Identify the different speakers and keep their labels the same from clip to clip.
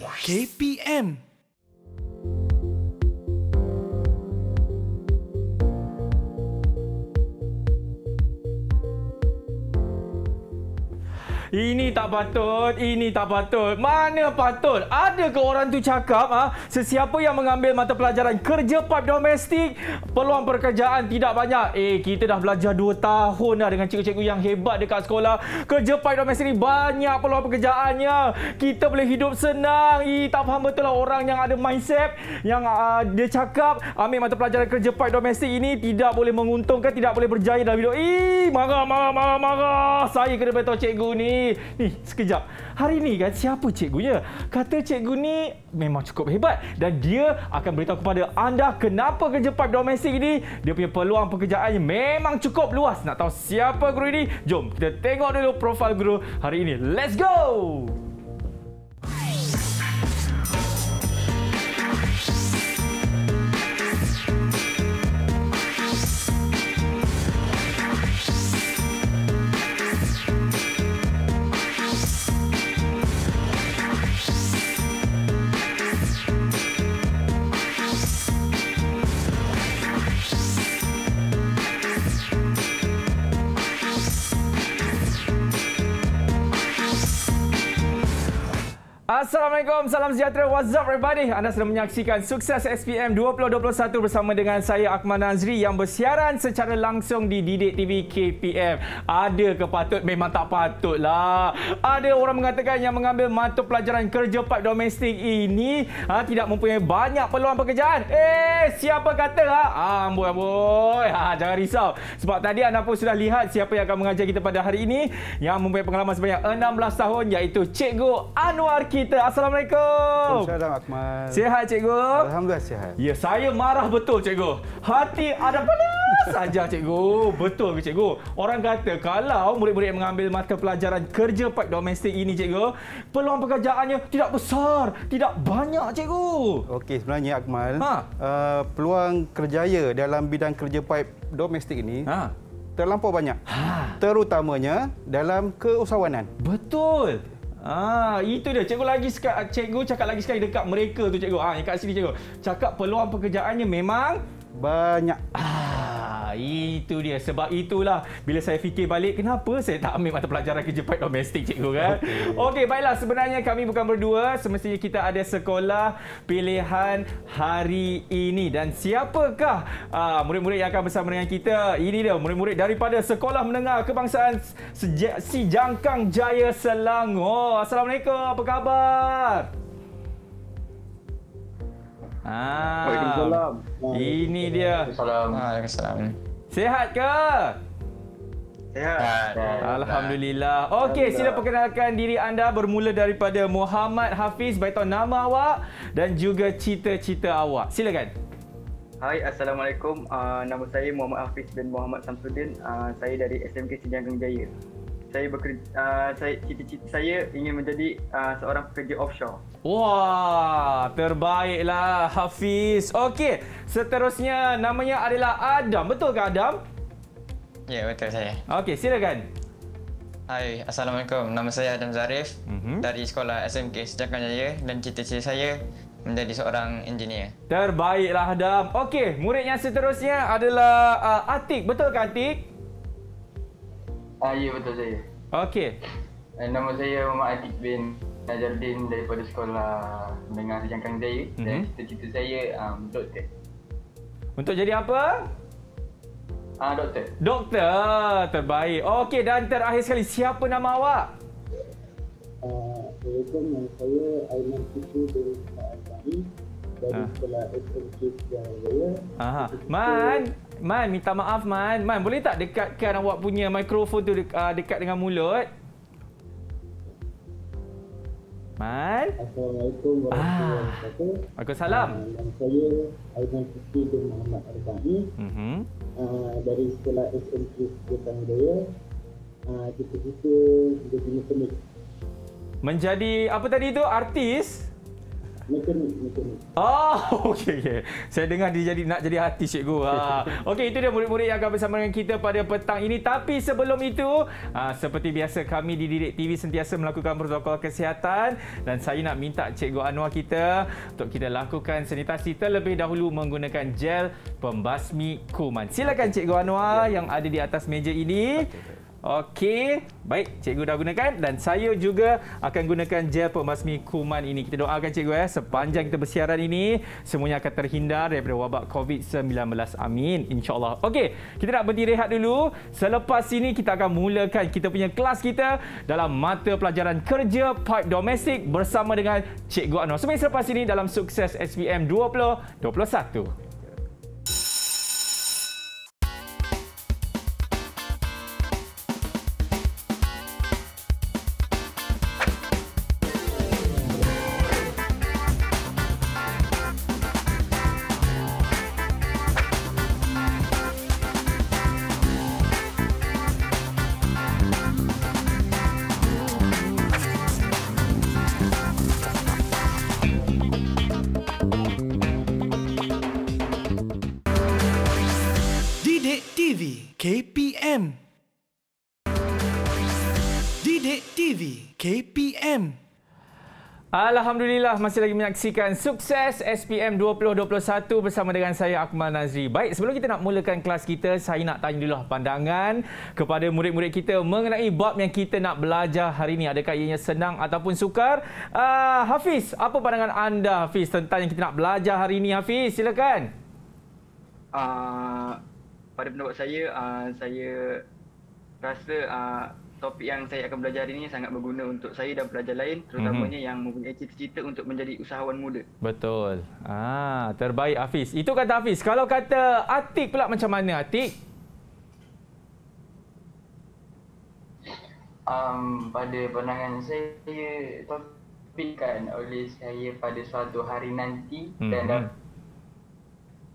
Speaker 1: TV KPM
Speaker 2: Ini tak patut, ini tak patut. Mana patut? Ada ke orang tu cakap ah, sesiapa yang mengambil mata pelajaran kerja pipe domestik, peluang pekerjaan tidak banyak. Eh, kita dah belajar 2 tahun dah dengan cikgu-cikgu yang hebat dekat sekolah. Kerja pipe domestik ni banyak peluang pekerjaannya. Kita boleh hidup senang. Eh, tak faham betul lah orang yang ada mindset yang uh, dia cakap ambil mata pelajaran kerja pipe domestik ini tidak boleh menguntungkan, tidak boleh berjaya dalam hidup. Eh, marah, marah, marah, marah. Saya kena beritahu cikgu ni. Ni, sekejap. Hari ni kan siapa cikgunya? Kata cikgu ni memang cukup hebat dan dia akan beritahu kepada anda kenapa kerja pipe domestik ini dia punya peluang pekerjaannya memang cukup luas. Nak tahu siapa guru ini? Jom kita tengok dulu profil guru hari ini. Let's go! Assalamualaikum, salam sejahtera. What's up everybody? Anda sedang menyaksikan Sukses SPM 2021 bersama dengan saya Akmal Nazri yang bersiaran secara langsung di Didik TV KPM. Ada ke patut? Memang tak patut lah. Ada orang mengatakan yang mengambil mata pelajaran kerja pipe domestik ini ha, tidak mempunyai banyak peluang pekerjaan. Eh, siapa kata ha? Ah, amboi, amboi. Ha, jangan risau. Sebab tadi anda pun sudah lihat siapa yang akan mengajar kita pada hari ini yang mempunyai pengalaman sebanyak 16 tahun iaitu Cikgu Anwar kita. Assalamualaikum.
Speaker 3: Assalamualaikum Akmal.
Speaker 2: Sihat cikgu?
Speaker 3: Alhamdulillah sihat.
Speaker 2: Ya, saya marah betul cikgu. Hati ada panas saja cikgu. Betul ke cikgu? Orang kata kalau murid-murid mengambil mata pelajaran kerja pipe domestik ini cikgu, peluang pekerjaannya tidak besar, tidak banyak cikgu.
Speaker 3: Okey, sebenarnya Akmal,
Speaker 2: Ha.
Speaker 3: uh, peluang kerjaya dalam bidang kerja pipe domestik ini
Speaker 2: Ha.
Speaker 3: terlampau banyak.
Speaker 2: Ha.
Speaker 3: Terutamanya dalam keusahawanan.
Speaker 2: Betul. Ah, itu dia. Cikgu lagi sekali, cikgu cakap lagi sekali dekat mereka tu cikgu. Ah, yang kat sini cikgu. Cakap peluang pekerjaannya memang
Speaker 3: Banyak.
Speaker 2: Ah, itu dia. Sebab itulah bila saya fikir balik kenapa saya tak ambil mata pelajaran kerja domestik cikgu kan. Okey, okay, baiklah sebenarnya kami bukan berdua, semestinya kita ada sekolah pilihan hari ini dan siapakah ah, murid-murid yang akan bersama dengan kita? Ini dia murid-murid daripada Sekolah Menengah Kebangsaan Seja- Si Jangkang Jaya Selangor. Assalamualaikum. Apa khabar? Ah,
Speaker 4: Waalaikumsalam.
Speaker 2: Ini dia.
Speaker 5: Waalaikumsalam.
Speaker 2: Sehat ke?
Speaker 4: Sehat.
Speaker 2: Alhamdulillah. Okey, sila perkenalkan diri anda bermula daripada Muhammad Hafiz. Beritahu nama awak dan juga cita-cita awak. Silakan.
Speaker 4: Hai, Assalamualaikum. Uh, nama saya Muhammad Hafiz bin Muhammad Samsudin. Uh, saya dari SMK Sejanggang Jaya. Saya bekerja, uh, saya cita-cita saya ingin menjadi uh, seorang pekerja offshore.
Speaker 2: Wah, terbaiklah Hafiz. Okey, seterusnya namanya adalah Adam. Betul ke Adam?
Speaker 5: Ya, betul saya.
Speaker 2: Okey, silakan.
Speaker 5: Hai, Assalamualaikum. Nama saya Adam Zarif
Speaker 2: Mhm.
Speaker 5: dari sekolah SMK Sejakan Jaya dan cita-cita saya menjadi seorang engineer.
Speaker 2: Terbaiklah Adam. Okey, murid yang seterusnya adalah uh, Atik. Betul ke Atik?
Speaker 6: Ah, ya betul saya.
Speaker 2: Okey.
Speaker 6: Uh, nama saya Muhammad Atik bin Najardin daripada sekolah menengah Sejangkang Jaya mm-hmm. dan
Speaker 2: Mhm.
Speaker 6: cita-cita saya um, doktor.
Speaker 2: Untuk jadi apa?
Speaker 6: Ah doktor.
Speaker 2: Doktor, terbaik. Okey, dan terakhir sekali, siapa nama awak?
Speaker 7: Assalamualaikum, nama saya Aiman Fitri bin Al-Bani dari
Speaker 2: Ah.
Speaker 7: sekolah SMK Sejarah Jaya.
Speaker 2: Aha. Man, Man, minta maaf Man. Man, boleh tak dekatkan awak punya mikrofon tu dek- uh, dekat dengan mulut? Man?
Speaker 7: Assalamualaikum warahmatullahi
Speaker 2: Ah.
Speaker 7: wabarakatuh.
Speaker 2: Waalaikumsalam.
Speaker 7: Ah, saya Aiman Fitri bin Muhammad Al-Bani
Speaker 2: Mhm.
Speaker 7: uh, dari sekolah SMK Sejarah Jaya. Uh, cita-cita menjadi mekanik.
Speaker 2: Menjadi apa tadi tu? Artis?
Speaker 7: Mekanik, mekanik.
Speaker 2: Oh, okey okey. Saya dengar dia jadi nak jadi artis cikgu. Ha. Okey, itu dia murid-murid yang akan bersama dengan kita pada petang ini. Tapi sebelum itu, ha, seperti biasa kami di Didik TV sentiasa melakukan protokol kesihatan dan saya nak minta cikgu Anwar kita untuk kita lakukan sanitasi terlebih dahulu menggunakan gel pembasmi kuman. Silakan cikgu Anwar ya. yang ada di atas meja ini. Okay. Okey, baik cikgu dah gunakan dan saya juga akan gunakan gel pembasmi kuman ini. Kita doakan cikgu ya sepanjang kita bersiaran ini semuanya akan terhindar daripada wabak COVID-19. Amin insya-Allah. Okey, kita nak berhenti rehat dulu. Selepas ini kita akan mulakan kita punya kelas kita dalam mata pelajaran kerja pipe domestik bersama dengan Cikgu Anwar. Semua selepas ini dalam sukses SPM 2021. Alhamdulillah masih lagi menyaksikan sukses SPM 2021 bersama dengan saya Akmal Nazri. Baik, sebelum kita nak mulakan kelas kita, saya nak tanya dulu pandangan kepada murid-murid kita mengenai bab yang kita nak belajar hari ini. Adakah ianya senang ataupun sukar? Uh, Hafiz, apa pandangan anda Hafiz tentang yang kita nak belajar hari ini Hafiz? Silakan.
Speaker 4: Uh, pada pendapat saya, uh, saya rasa uh, topik yang saya akan belajar hari ini sangat berguna untuk saya dan pelajar lain terutamanya mm-hmm. yang mempunyai cita-cita untuk menjadi usahawan muda.
Speaker 2: Betul. Ah, terbaik Hafiz. Itu kata Hafiz. Kalau kata Atik pula macam mana Atik?
Speaker 6: Um, pada pandangan saya topikkan oleh saya pada suatu hari nanti mm-hmm. dan mhm.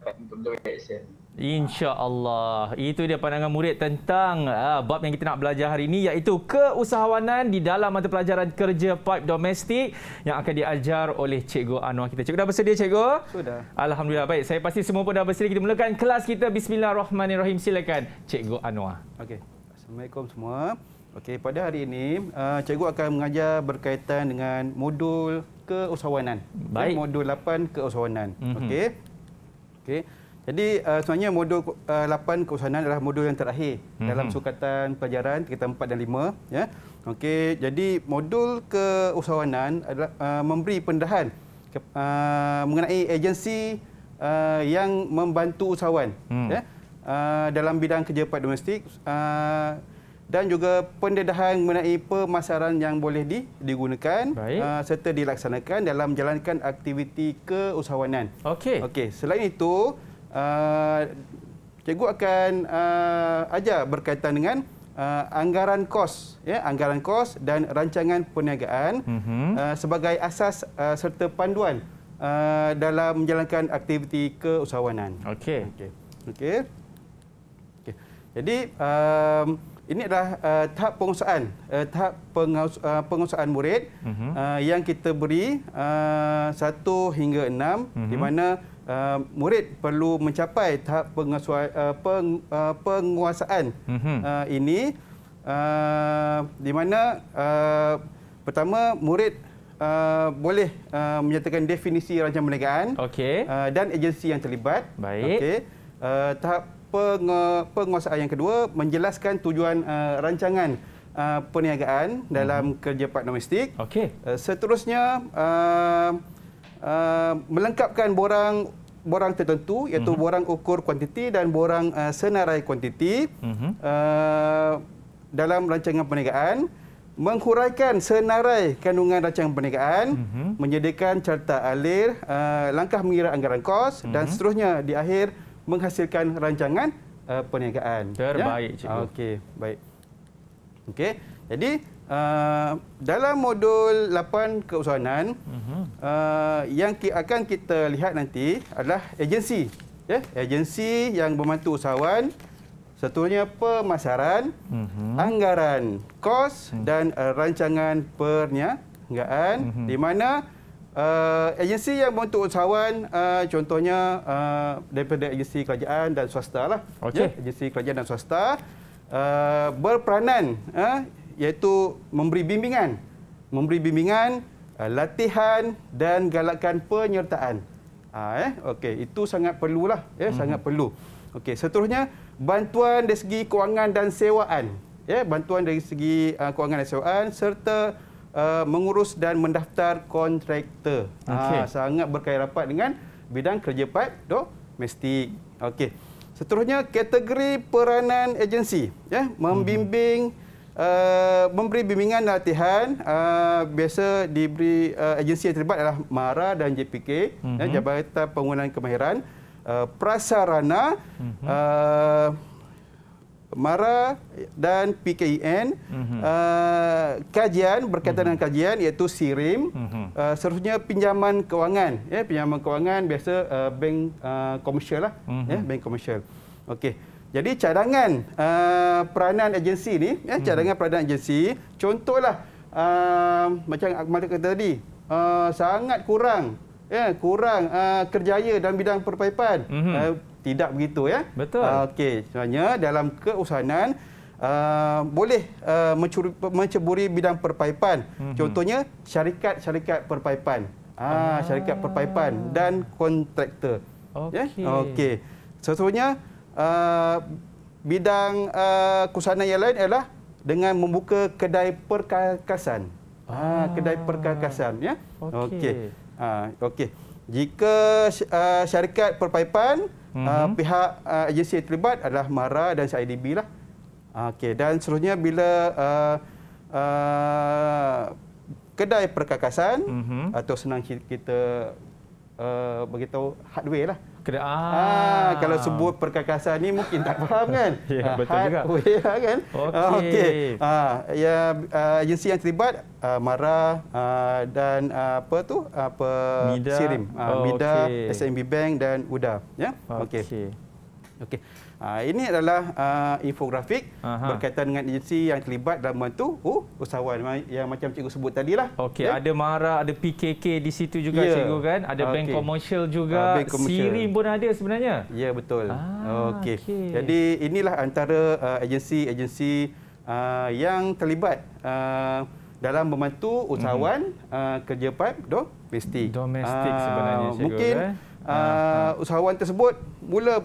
Speaker 6: dapat untuk belajar
Speaker 2: InsyaAllah. Itu dia pandangan murid tentang uh, bab yang kita nak belajar hari ini iaitu keusahawanan di dalam mata pelajaran kerja pipe domestik yang akan diajar oleh Cikgu Anwar kita. Cikgu dah bersedia Cikgu?
Speaker 3: Sudah.
Speaker 2: Alhamdulillah. Baik. Saya pasti semua pun dah bersedia. Kita mulakan kelas kita. Bismillahirrahmanirrahim. Silakan Cikgu Anwar.
Speaker 3: Okey. Assalamualaikum semua. Okey, pada hari ini uh, cikgu akan mengajar berkaitan dengan modul keusahawanan.
Speaker 2: Baik.
Speaker 3: Modul 8 keusahawanan. Mm-hmm. Okey. Okey. Jadi uh, sebenarnya modul uh, 8 keusahawanan adalah modul yang terakhir mm-hmm. dalam sukatan pelajaran kita 4 dan 5 ya. Okey, jadi modul keusahawanan adalah uh, memberi pendedahan ke, uh, mengenai agensi uh, yang membantu usahawan mm. ya. Uh, dalam bidang kerja part domestik uh, dan juga pendedahan mengenai pemasaran yang boleh di, digunakan uh, serta dilaksanakan dalam menjalankan aktiviti keusahawanan.
Speaker 2: Okey.
Speaker 3: Okey, selain itu uh, cikgu akan uh, ajar berkaitan dengan uh, anggaran kos ya anggaran kos dan rancangan perniagaan mm-hmm. uh, sebagai asas uh, serta panduan uh, dalam menjalankan aktiviti keusahawanan.
Speaker 2: Okey.
Speaker 3: Okey. Okey. Okay. Jadi um, ini adalah uh, tahap pengusahaan, uh, tahap pengus- uh, pengusahaan murid mm-hmm. uh, yang kita beri uh, 1 hingga 6 mm-hmm. di mana uh, murid perlu mencapai tahap penguasaan, uh, peng, uh, penguasaan mm-hmm. uh, ini uh, di mana uh, pertama murid uh, boleh uh, menyatakan definisi rancangan perniagaan
Speaker 2: okay.
Speaker 3: uh, dan agensi yang terlibat.
Speaker 2: Baik.
Speaker 3: Okay. Uh, tahap penguasaan yang kedua menjelaskan tujuan uh, rancangan uh, perniagaan dalam mm-hmm. kerja part domestik.
Speaker 2: Okay.
Speaker 3: Uh, seterusnya uh, uh, melengkapkan borang borang tertentu iaitu uh-huh. borang ukur kuantiti dan borang uh, senarai kuantiti uh-huh. uh, dalam rancangan perniagaan menghuraikan senarai kandungan rancangan perniagaan uh-huh. menyediakan carta alir uh, langkah mengira anggaran kos uh-huh. dan seterusnya di akhir menghasilkan rancangan uh, perniagaan
Speaker 2: terbaik ya? cikgu
Speaker 3: okey baik okey jadi Uh, dalam modul 8 keusahawanan uh-huh. uh, yang ki- akan kita lihat nanti adalah agensi ya agensi yang membantu usahawan satunya pemasaran uh-huh. anggaran kos uh-huh. dan uh, rancangan perniagaan uh-huh. di mana Uh, agensi yang membantu usahawan uh, contohnya uh, daripada agensi kerajaan dan swasta lah.
Speaker 2: Okey.
Speaker 3: Ya, agensi kerajaan dan swasta uh, berperanan uh, iaitu memberi bimbingan, memberi bimbingan, uh, latihan dan galakkan penyertaan. Uh, eh, okey, itu sangat perlulah, ya, hmm. sangat perlu. Okey, seterusnya bantuan dari segi kewangan dan sewaan. Ya, bantuan dari segi uh, kewangan dan sewaan serta uh, mengurus dan mendaftar kontraktor. Ah, sangat berkait rapat dengan bidang kerja pipe domestik. Okey. Seterusnya kategori peranan agensi ya membimbing uh, memberi bimbingan latihan uh, biasa diberi uh, agensi yang terlibat adalah MARA dan JPK
Speaker 2: Mhm.
Speaker 3: ya Jabatan Penguasaan Kemahiran uh, prasarana
Speaker 2: Mhm.
Speaker 3: uh, MARA dan PKIN
Speaker 2: Mhm.
Speaker 3: uh, kajian berkaitan dengan kajian iaitu SIRIM
Speaker 2: Mhm.
Speaker 3: uh, seterusnya pinjaman kewangan ya pinjaman kewangan biasa uh, bank uh, komersial lah
Speaker 2: Mhm.
Speaker 3: ya bank komersial okey jadi cadangan uh, peranan agensi ni ya cadangan peranan agensi contohlah uh, macam Akmal kata tadi uh, sangat kurang ya kurang uh, kerjaya dalam bidang perpaipan.
Speaker 2: Mhm.
Speaker 3: uh, tidak begitu ya.
Speaker 2: Betul.
Speaker 3: uh, okey. Sebenarnya dalam keusahanan uh, boleh uh, mencuri, menceburi bidang perpaipan.
Speaker 2: Mhm.
Speaker 3: contohnya syarikat-syarikat perpaipan. Ah. syarikat perpaipan dan kontraktor. Ya?
Speaker 2: Okey.
Speaker 3: okey. Seterusnya uh, bidang uh, keusahanan yang lain adalah dengan membuka kedai perkakasan ah kedai perkakasan ya
Speaker 2: Okey.
Speaker 3: okey ah okey jika uh, syarikat perpaipan uh,
Speaker 2: Mhm.
Speaker 3: pihak uh, agensi yang terlibat adalah MARA dan CIDB lah Ah, okey dan seterusnya bila uh, uh, kedai perkakasan
Speaker 2: Mhm.
Speaker 3: atau senang ki- kita uh, beritahu hardware lah.
Speaker 2: Kena
Speaker 3: Ah. kalau sebut perkakasan ni mungkin tak faham kan?
Speaker 2: Ya,
Speaker 3: Ah,
Speaker 2: betul juga.
Speaker 3: hardware lah kan?
Speaker 2: Okey.
Speaker 3: Ah, okey. Ah, ya uh, agensi yang terlibat uh, MARA uh, dan uh, apa tu? Apa
Speaker 2: Mida.
Speaker 3: Sirim, uh,
Speaker 2: Oh,
Speaker 3: Mida,
Speaker 2: okey.
Speaker 3: SMB Bank dan UDA, ya. Okey.
Speaker 2: Okey.
Speaker 3: Okey. Uh, ini adalah uh, infografik
Speaker 2: Aha.
Speaker 3: berkaitan dengan agensi yang terlibat dalam membantu uh, usahawan yang macam cikgu sebut tadi lah.
Speaker 2: Okey,
Speaker 3: Ya.
Speaker 2: ada MARA, ada PKK di situ juga
Speaker 3: Ya.
Speaker 2: cikgu kan? Ada bank
Speaker 3: Okey.
Speaker 2: komersial
Speaker 3: Ah,
Speaker 2: juga,
Speaker 3: bank komersial.
Speaker 2: Sirim pun ada sebenarnya.
Speaker 3: Ya betul.
Speaker 2: Ah,
Speaker 3: Okey.
Speaker 2: okey.
Speaker 3: Jadi inilah antara uh, agensi-agensi uh, yang terlibat uh, dalam membantu usahawan uh, kerja pipe domestik.
Speaker 2: Domestik
Speaker 3: Ah,
Speaker 2: sebenarnya, cikgu,
Speaker 3: Mungkin
Speaker 2: eh?
Speaker 3: uh, usahawan tersebut mula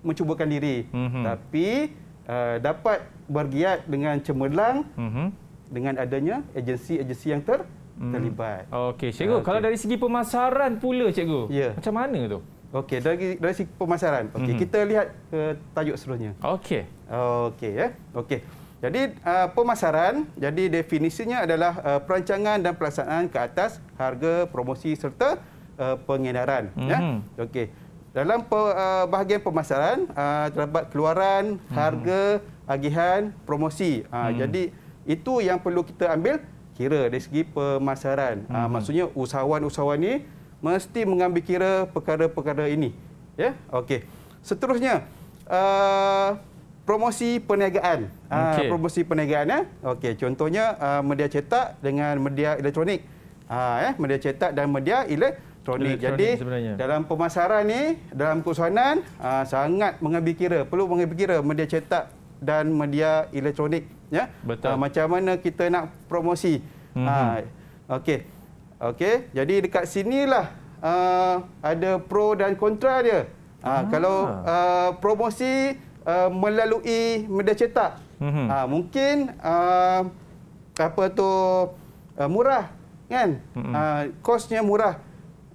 Speaker 3: mencubakan diri
Speaker 2: Mhm.
Speaker 3: tapi uh, dapat bergiat dengan cemerlang
Speaker 2: Mhm.
Speaker 3: dengan adanya agensi-agensi yang ter
Speaker 2: Hmm.
Speaker 3: terlibat.
Speaker 2: Okey, cikgu,
Speaker 3: Ah,
Speaker 2: kalau dari segi pemasaran pula cikgu.
Speaker 3: Ya.
Speaker 2: Macam mana tu?
Speaker 3: Okey, dari dari segi pemasaran. Okey,
Speaker 2: Mhm.
Speaker 3: kita lihat ke tajuk seterusnya.
Speaker 2: Okey.
Speaker 3: Okey ya. Okey. Jadi uh, pemasaran, jadi definisinya adalah uh, perancangan dan pelaksanaan ke atas harga, promosi serta uh, pengedaran
Speaker 2: Mhm.
Speaker 3: ya. Okey. Dalam pe, uh, bahagian pemasaran uh, terdapat keluaran, harga, agihan, promosi. Uh,
Speaker 2: Mhm.
Speaker 3: Jadi itu yang perlu kita ambil kira dari segi pemasaran. Uh,
Speaker 2: Mhm.
Speaker 3: maksudnya usahawan-usahawan ni mesti mengambil kira perkara-perkara ini. Ya. Okey. Seterusnya uh, promosi perniagaan. Ah,
Speaker 2: Okey.
Speaker 3: promosi perniagaan ya. Okey, contohnya uh, media cetak dengan media elektronik. Ah eh media cetak dan media elektronik.
Speaker 2: Elektronik
Speaker 3: Jadi
Speaker 2: sebenarnya.
Speaker 3: dalam pemasaran ni, dalam keusahanan uh, sangat mengambil kira, perlu mengambil kira media cetak dan media elektronik ya.
Speaker 2: Betul.
Speaker 3: Ah, macam mana kita nak promosi.
Speaker 2: Mhm.
Speaker 3: Ah okey. Okey, jadi dekat sinilah uh, ada pro dan kontra dia. Ah,
Speaker 2: Ah.
Speaker 3: kalau uh, promosi uh, melalui media cetak,
Speaker 2: Mhm.
Speaker 3: ah, mungkin uh, apa tu uh, murah kan?
Speaker 2: Mhm.
Speaker 3: Ah, kosnya murah.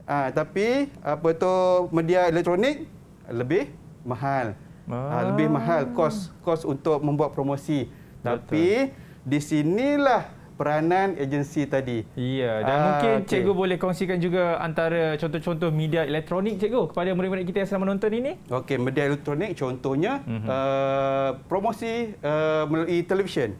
Speaker 3: Ah, tapi apa tu media elektronik lebih mahal. Ah.
Speaker 2: Ah.
Speaker 3: lebih mahal kos kos untuk membuat promosi. Tapi di sinilah peranan agensi tadi.
Speaker 2: Ya, dan
Speaker 3: Ah,
Speaker 2: mungkin
Speaker 3: okey.
Speaker 2: cikgu boleh kongsikan juga antara contoh-contoh media elektronik cikgu kepada murid-murid kita yang sedang menonton ini.
Speaker 3: Okey, media elektronik contohnya
Speaker 2: Mhm.
Speaker 3: uh, promosi uh, melalui televisyen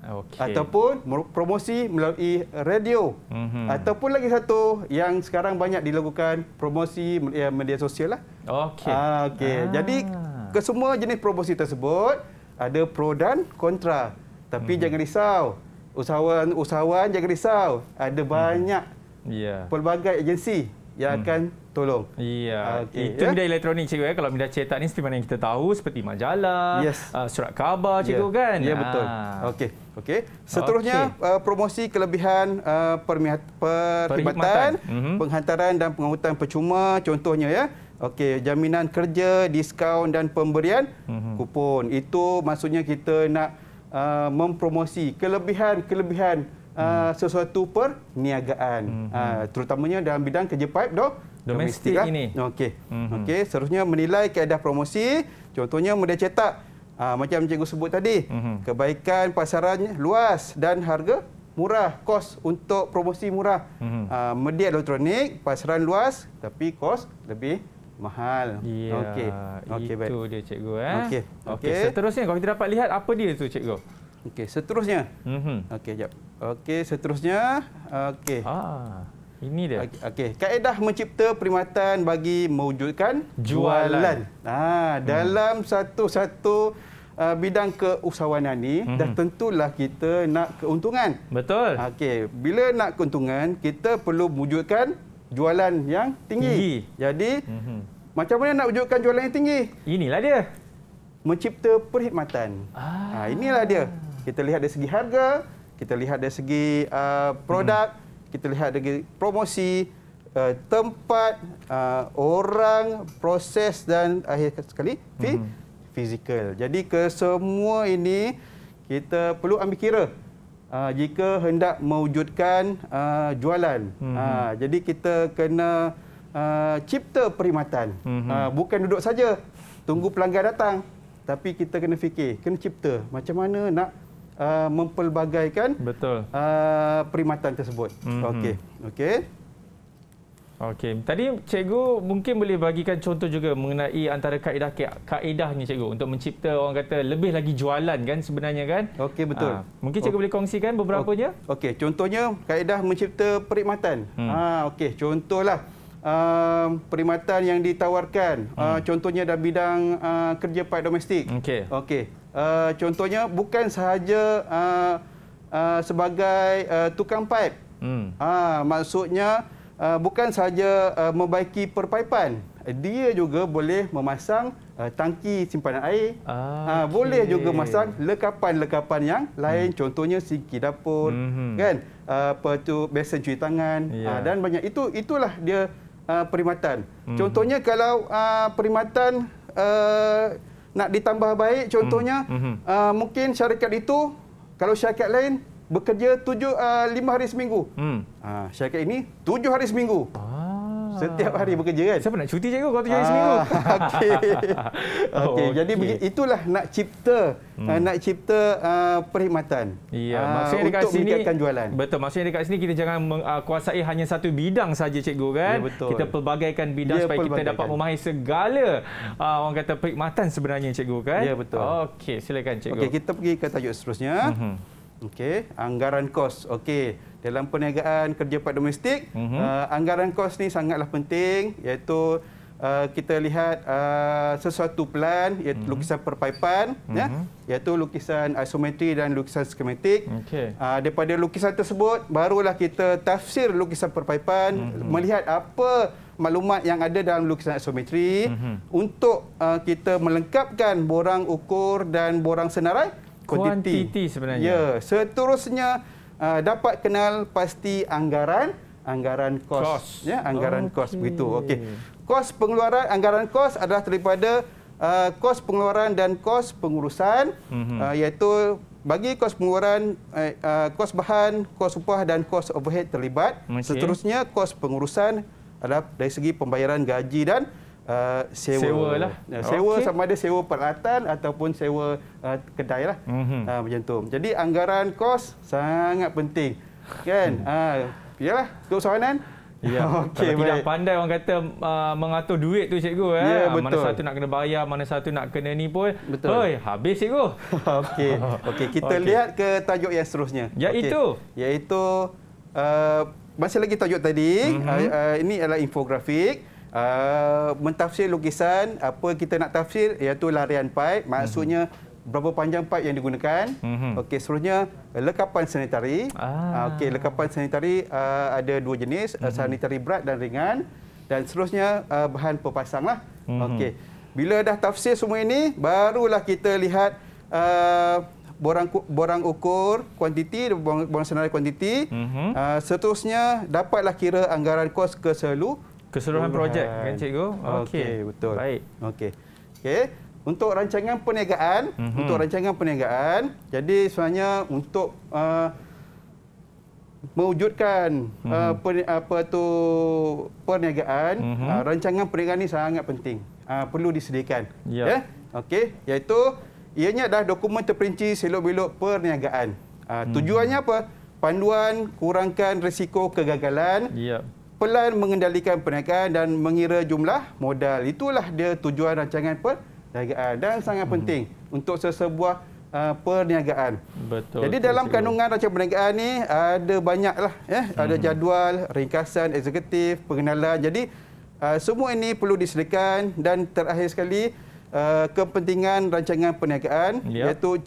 Speaker 2: Okey.
Speaker 3: ataupun promosi melalui radio
Speaker 2: Mhm.
Speaker 3: ataupun lagi satu yang sekarang banyak dilakukan promosi media, media sosial lah.
Speaker 2: Okey.
Speaker 3: Ah, okey.
Speaker 2: Ah.
Speaker 3: Jadi kesemua jenis promosi tersebut ada pro dan kontra. Tapi
Speaker 2: Mhm.
Speaker 3: jangan risau. Usahawan-usahawan jangan risau. Ada banyak
Speaker 2: Ya.
Speaker 3: pelbagai agensi yang akan tolong.
Speaker 2: Ya,
Speaker 3: Okey,
Speaker 2: itu
Speaker 3: ya.
Speaker 2: media elektronik cikgu eh. Kalau media cetak ni seperti mana yang kita tahu seperti majalah,
Speaker 3: Yes.
Speaker 2: uh, surat khabar cikgu kan.
Speaker 3: Ya betul.
Speaker 2: Ah.
Speaker 3: Okey. Okey. Seterusnya
Speaker 2: Okey.
Speaker 3: uh, promosi kelebihan uh, permihat, perkhidmatan.
Speaker 2: Mhm.
Speaker 3: penghantaran dan pengangkutan percuma contohnya ya. Okey, jaminan kerja, diskaun dan pemberian
Speaker 2: Mhm.
Speaker 3: kupon. Itu maksudnya kita nak uh, mempromosi kelebihan-kelebihan uh, sesuatu perniagaan. Uh, terutamanya dalam bidang kerja pipe doh
Speaker 2: Domestik
Speaker 3: lah.
Speaker 2: ini.
Speaker 3: Okey.
Speaker 2: Mhm.
Speaker 3: Okey, seterusnya menilai kaedah promosi. Contohnya media cetak. Ah, macam cikgu sebut tadi,
Speaker 2: Mhm.
Speaker 3: kebaikan pasarannya luas dan harga murah, kos untuk promosi murah.
Speaker 2: Mhm.
Speaker 3: Ah, media elektronik pasaran luas tapi kos lebih mahal.
Speaker 2: Ya,
Speaker 3: Okey. Okey, baik.
Speaker 2: itu dia cikgu eh.
Speaker 3: Okey,
Speaker 2: Okey,
Speaker 3: okey.
Speaker 2: seterusnya kalau kita dapat lihat apa dia tu cikgu?
Speaker 3: Okey, seterusnya.
Speaker 2: Mhm.
Speaker 3: Okey, jap. Okey, seterusnya. Okey.
Speaker 2: Ah, ini dia.
Speaker 3: Okey, okay. kaedah mencipta perkhidmatan bagi mewujudkan
Speaker 2: Jualan.
Speaker 3: jualan. Ah, dalam satu-satu uh, bidang keusahawanan ni
Speaker 2: Mhm.
Speaker 3: dah tentulah kita nak keuntungan.
Speaker 2: Betul.
Speaker 3: Okey, bila nak keuntungan, kita perlu mewujudkan jualan yang tinggi.
Speaker 2: Tinggi.
Speaker 3: Jadi,
Speaker 2: Mhm.
Speaker 3: macam mana nak wujudkan jualan yang tinggi?
Speaker 2: Inilah dia.
Speaker 3: Mencipta perkhidmatan.
Speaker 2: Ah.
Speaker 3: Ah, inilah dia. Kita lihat dari segi harga, kita lihat dari segi uh, produk, kita lihat dari promosi, uh, tempat, uh, orang, proses dan akhir sekali fi- fizikal. Jadi ke semua ini kita perlu ambil kira uh, jika hendak mewujudkan uh, jualan.
Speaker 2: Mhm.
Speaker 3: Uh, jadi kita kena uh, cipta perkhidmatan.
Speaker 2: Mhm.
Speaker 3: Uh, bukan duduk saja tunggu pelanggan datang tapi kita kena fikir, kena cipta macam mana nak uh, mempelbagaikan
Speaker 2: Betul.
Speaker 3: uh, perkhidmatan tersebut.
Speaker 2: Mhm.
Speaker 3: Okey. Okey.
Speaker 2: Okey, tadi cikgu mungkin boleh bagikan contoh juga mengenai antara kaedah kaedah ni cikgu untuk mencipta orang kata lebih lagi jualan kan sebenarnya kan?
Speaker 3: Okey betul.
Speaker 2: Ah, mungkin cikgu boleh kongsikan beberapanya?
Speaker 3: Okey, contohnya kaedah mencipta perkhidmatan.
Speaker 2: Hmm.
Speaker 3: Ha okey, contohlah um, perkhidmatan yang ditawarkan. Hmm. Uh, contohnya dalam bidang uh, kerja pipe domestik.
Speaker 2: Okey.
Speaker 3: Okey. Uh, contohnya bukan sahaja uh, uh, sebagai uh, tukang pipe.
Speaker 2: Hmm.
Speaker 3: Ha, maksudnya uh, bukan sahaja uh, membaiki perpaipan, dia juga boleh memasang uh, tangki simpanan air.
Speaker 2: Ah,
Speaker 3: Ah, boleh
Speaker 2: okey.
Speaker 3: juga masang lekapan-lekapan yang lain contohnya sinki dapur
Speaker 2: Mhm.
Speaker 3: kan uh, apa tu besen cuci tangan
Speaker 2: Ya.
Speaker 3: ah, dan banyak itu itulah dia uh, perkhidmatan.
Speaker 2: Mhm.
Speaker 3: Contohnya kalau uh, perkhidmatan uh, nak ditambah baik contohnya
Speaker 2: Mhm.
Speaker 3: uh, mungkin syarikat itu kalau syarikat lain bekerja tujuh uh, lima hari seminggu.
Speaker 2: Hmm.
Speaker 3: Ah, syarikat ini tujuh hari seminggu.
Speaker 2: Ah.
Speaker 3: Setiap hari bekerja kan?
Speaker 2: Siapa nak cuti cikgu kalau tujuh hari
Speaker 3: Ah,
Speaker 2: seminggu?
Speaker 3: Okey.
Speaker 2: Oh,
Speaker 3: Okey, jadi itulah nak cipta hmm. uh, nak cipta uh, perkhidmatan.
Speaker 2: Ya,
Speaker 3: Ah,
Speaker 2: maksudnya dekat
Speaker 3: untuk
Speaker 2: sini
Speaker 3: meningkatkan jualan.
Speaker 2: Betul, maksudnya dekat sini kita jangan menguasai hanya satu bidang saja cikgu kan.
Speaker 3: Ya, betul.
Speaker 2: Kita pelbagaikan bidang
Speaker 3: Ya,
Speaker 2: supaya kita dapat memahami segala uh, orang kata perkhidmatan sebenarnya cikgu kan.
Speaker 3: Ya, betul.
Speaker 2: Okey, silakan cikgu.
Speaker 3: Okey, kita pergi ke tajuk seterusnya.
Speaker 2: Mhm.
Speaker 3: Okey, anggaran kos. Okey, dalam perniagaan kerja pipe domestik,
Speaker 2: Mhm.
Speaker 3: uh, anggaran kos ni sangatlah penting iaitu uh, kita lihat uh, sesuatu plan iaitu
Speaker 2: Mhm.
Speaker 3: lukisan perpaipan ya, iaitu lukisan isometri dan lukisan skematik.
Speaker 2: Okey.
Speaker 3: Uh, daripada lukisan tersebut barulah kita tafsir lukisan perpaipan,
Speaker 2: Mhm.
Speaker 3: melihat apa maklumat yang ada dalam lukisan isometri
Speaker 2: Mhm.
Speaker 3: untuk uh, kita melengkapkan borang ukur dan borang senarai kuantiti.
Speaker 2: Kuantiti sebenarnya.
Speaker 3: Ya, seterusnya uh, dapat kenal pasti anggaran anggaran kos,
Speaker 2: Kos.
Speaker 3: ya anggaran kos
Speaker 2: Okey.
Speaker 3: begitu. Okey. Kos pengeluaran anggaran kos adalah daripada uh, kos pengeluaran dan kos pengurusan
Speaker 2: Mhm.
Speaker 3: uh, iaitu bagi kos pengeluaran uh, uh, kos bahan, kos upah dan kos overhead terlibat.
Speaker 2: Okey.
Speaker 3: Seterusnya kos pengurusan adalah dari segi pembayaran gaji dan uh, sewa.
Speaker 2: Sewa lah.
Speaker 3: Ya, sewa sama ada sewa peralatan ataupun sewa uh, kedai lah.
Speaker 2: Mhm.
Speaker 3: Ha, macam tu. Jadi anggaran kos sangat penting. Kan? Ha, yalah, keusahawanan.
Speaker 2: Ya,
Speaker 3: Okey,
Speaker 2: kalau tidak
Speaker 3: baik.
Speaker 2: pandai orang kata uh, mengatur duit tu cikgu eh.
Speaker 3: Ya,
Speaker 2: Mana
Speaker 3: betul.
Speaker 2: satu nak kena bayar, mana satu nak kena ni pun.
Speaker 3: Betul.
Speaker 2: Hoi, habis cikgu.
Speaker 3: Okey. Okey, kita
Speaker 2: Okey.
Speaker 3: lihat ke tajuk yang seterusnya.
Speaker 2: Iaitu?
Speaker 3: Okey. Iaitu uh, masih lagi tajuk tadi,
Speaker 2: Mhm.
Speaker 3: uh, uh, ini adalah infografik. Uh, mentafsir lukisan apa kita nak tafsir iaitu larian pipe maksudnya berapa panjang pipe yang digunakan.
Speaker 2: Mhm.
Speaker 3: Okey, seterusnya lekapan sanitari.
Speaker 2: Ah.
Speaker 3: Ah. Okey, lekapan sanitari uh, ada dua jenis, mm-hmm. sanitari berat dan ringan. Dan seterusnya uh, bahan pepasang lah.
Speaker 2: Mhm.
Speaker 3: Mm-hmm. Okey, bila dah tafsir semua ini, barulah kita lihat uh, borang borang ukur kuantiti, borang, borang senarai kuantiti.
Speaker 2: Mhm.
Speaker 3: Uh, seterusnya dapatlah kira anggaran kos keseluruhan.
Speaker 2: Keseluruhan projek kan cikgu? Okey.
Speaker 3: Okey, betul.
Speaker 2: Baik.
Speaker 3: Okey. Okey. Untuk rancangan perniagaan,
Speaker 2: Mhm.
Speaker 3: mm-hmm. untuk rancangan perniagaan, jadi sebenarnya untuk uh, mewujudkan mm-hmm. uh, per, apa tu perniagaan,
Speaker 2: Mhm.
Speaker 3: mm-hmm. uh, rancangan perniagaan ni sangat penting. Uh, perlu disediakan.
Speaker 2: Ya.
Speaker 3: Ya. Okey, iaitu ianya adalah dokumen terperinci selok-belok perniagaan. Uh,
Speaker 2: Mhm.
Speaker 3: tujuannya apa? Panduan kurangkan risiko kegagalan,
Speaker 2: Ya.
Speaker 3: Pelan mengendalikan perniagaan dan mengira jumlah modal. Itulah dia tujuan rancangan perniagaan dan sangat
Speaker 2: Mhm.
Speaker 3: penting untuk sesebuah uh, perniagaan.
Speaker 2: Betul.
Speaker 3: Jadi
Speaker 2: betul,
Speaker 3: dalam
Speaker 2: cikgu.
Speaker 3: kandungan rancangan perniagaan ni ada banyaklah ya, ada
Speaker 2: Mhm.
Speaker 3: jadual, ringkasan, eksekutif, pengenalan. Jadi uh, semua ini perlu disediakan dan terakhir sekali uh, kepentingan rancangan perniagaan
Speaker 2: Ya.
Speaker 3: iaitu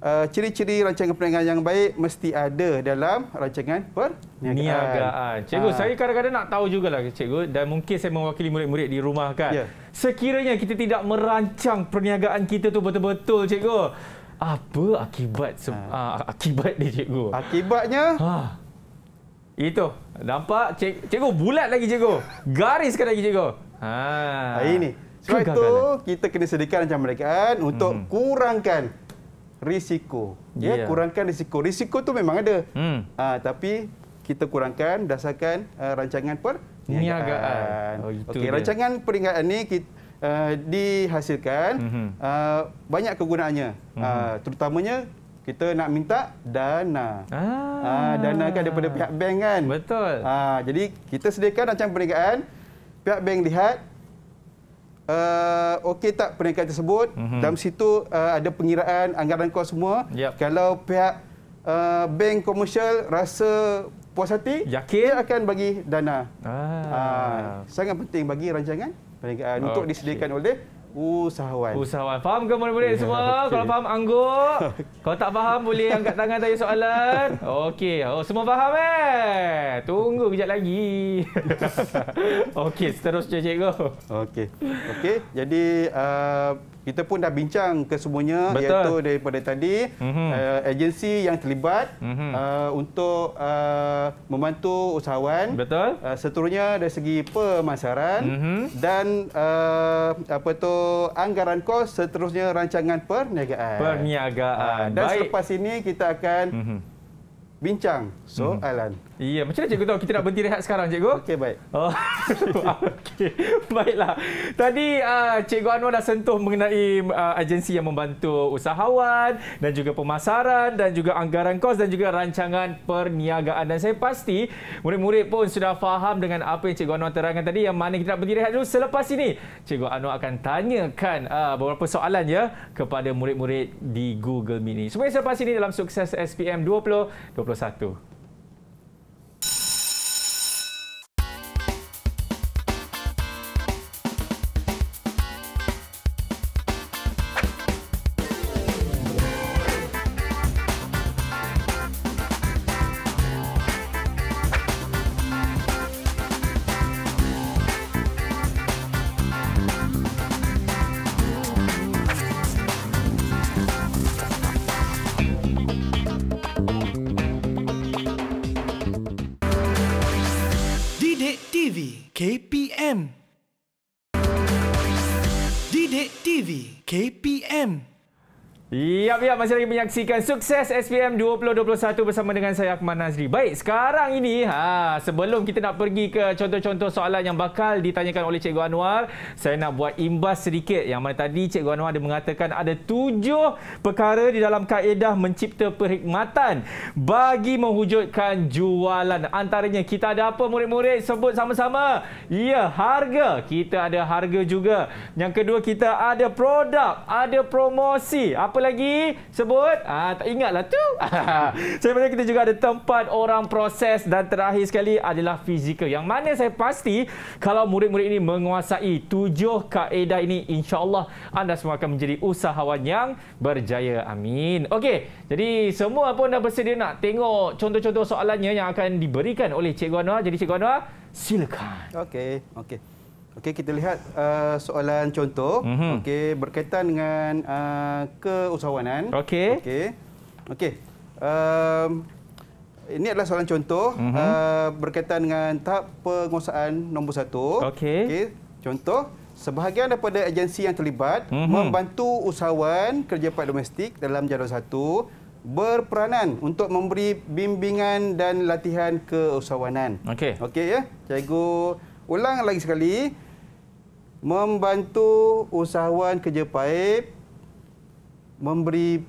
Speaker 3: uh, ciri-ciri rancangan perniagaan yang baik mesti ada dalam rancangan perniagaan.
Speaker 2: Niagaan. Cikgu,
Speaker 3: Ah.
Speaker 2: saya kadang-kadang nak tahu jugalah cikgu dan mungkin saya mewakili murid-murid di rumah kan.
Speaker 3: Ya.
Speaker 2: Sekiranya kita tidak merancang perniagaan kita tu betul-betul cikgu, apa akibat se- ah. akibat dia cikgu?
Speaker 3: Akibatnya
Speaker 2: Ha. Itu. Nampak cik, cikgu bulat lagi cikgu. Gariskan lagi cikgu. Ha.
Speaker 3: Ha. Ini. Sebab itu kita kena sediakan rancangan perniagaan untuk
Speaker 2: Hmm.
Speaker 3: kurangkan risiko. Ya,
Speaker 2: Ya.
Speaker 3: kurangkan risiko. Risiko tu memang ada.
Speaker 2: Hmm.
Speaker 3: Ah, tapi kita kurangkan berdasarkan uh, rancangan perniagaan.
Speaker 2: Niagaan. Oh,
Speaker 3: Okey, rancangan perniagaan ni kita uh, dihasilkan
Speaker 2: Mhm.
Speaker 3: uh, banyak kegunaannya.
Speaker 2: Mhm.
Speaker 3: Uh, terutamanya kita nak minta dana.
Speaker 2: Ah.
Speaker 3: Ah, dana kan daripada pihak bank kan.
Speaker 2: Betul.
Speaker 3: Ah, jadi kita sediakan rancangan perniagaan, pihak bank lihat uh, okey tak perniagaan tersebut.
Speaker 2: Mhm.
Speaker 3: Dalam situ uh, ada pengiraan anggaran kos semua.
Speaker 2: Yap.
Speaker 3: Kalau pihak uh, bank komersial rasa puas hati,
Speaker 2: Yakin?
Speaker 3: dia akan bagi dana.
Speaker 2: Ah.
Speaker 3: Ah, sangat penting bagi rancangan perniagaan untuk
Speaker 2: Okey.
Speaker 3: disediakan oleh usahawan.
Speaker 2: Usahawan. Faham ke murid-murid semua?
Speaker 3: Okey.
Speaker 2: Kalau faham angguk. Kalau tak faham boleh angkat tangan tanya soalan. Okey. Oh, semua faham eh? Tunggu kejap lagi. Okey, seterusnya cikgu.
Speaker 3: Okey. Okey. Jadi uh, kita pun dah bincang kesemuanya
Speaker 2: Betul.
Speaker 3: iaitu daripada tadi
Speaker 2: Mhm.
Speaker 3: uh, agensi yang terlibat
Speaker 2: Mhm.
Speaker 3: uh, untuk uh, membantu usahawan.
Speaker 2: Betul?
Speaker 3: Uh, seterusnya dari segi pemasaran
Speaker 2: Mhm.
Speaker 3: dan uh, apa tu anggaran kos seterusnya rancangan perniagaan.
Speaker 2: Perniagaan.
Speaker 3: Ah, dan
Speaker 2: Baik.
Speaker 3: selepas ini kita akan
Speaker 2: Mhm.
Speaker 3: bincang soalan.
Speaker 2: Iya, macam mana cikgu tahu kita nak berhenti rehat sekarang cikgu?
Speaker 3: Okey baik.
Speaker 2: Oh, okey. Baiklah. Tadi uh, Cikgu Anwar dah sentuh mengenai uh, agensi yang membantu usahawan dan juga pemasaran dan juga anggaran kos dan juga rancangan perniagaan. Dan saya pasti murid-murid pun sudah faham dengan apa yang Cikgu Anwar terangkan tadi yang mana kita nak berhenti rehat dulu. Selepas ini, Cikgu Anwar akan tanyakan uh, beberapa soalan ya kepada murid-murid di Google Meet ini. Semuanya selepas ini dalam Sukses SPM 2021.
Speaker 1: Didik TV KPM
Speaker 2: Yap, yap. Masih lagi menyaksikan Sukses SPM 2021 bersama dengan saya Akmal Nazri. Baik, sekarang ini, ha, sebelum kita nak pergi ke contoh-contoh soalan yang bakal ditanyakan oleh Cikgu Anwar, saya nak buat imbas sedikit. Yang mana tadi Cikgu Anwar ada mengatakan ada tujuh perkara di dalam kaedah mencipta perkhidmatan bagi mewujudkan jualan. Antaranya, kita ada apa murid-murid? Sebut sama-sama. Ya, harga. Kita ada harga juga. Yang kedua, kita ada produk, ada promosi. Apa Apa lagi? Sebut? Ah, tak ingatlah tu. Sebenarnya kita juga ada tempat orang proses dan terakhir sekali adalah fizikal. Yang mana saya pasti kalau murid-murid ini menguasai tujuh kaedah ini, insya-Allah anda semua akan menjadi usahawan yang berjaya. Amin. Okey, jadi semua pun dah bersedia nak tengok contoh-contoh soalannya yang akan diberikan oleh Cikgu Anwar. Jadi Cikgu Anwar, silakan.
Speaker 3: Okey, okey. Okey, kita lihat uh, soalan contoh.
Speaker 2: Mhm.
Speaker 3: Okey, berkaitan dengan uh, keusahawanan.
Speaker 2: Okey.
Speaker 3: Okey. Okey. Um, ini adalah soalan contoh
Speaker 2: Mhm.
Speaker 3: uh, berkaitan dengan tahap penguasaan nombor satu.
Speaker 2: Okey.
Speaker 3: Okey. Contoh, sebahagian daripada agensi yang terlibat
Speaker 2: Mhm.
Speaker 3: membantu usahawan kerja part domestik dalam jadual satu berperanan untuk memberi bimbingan dan latihan keusahawanan.
Speaker 2: Okey.
Speaker 3: Okey ya. Cikgu ulang lagi sekali. Membantu usahawan kerja paip memberi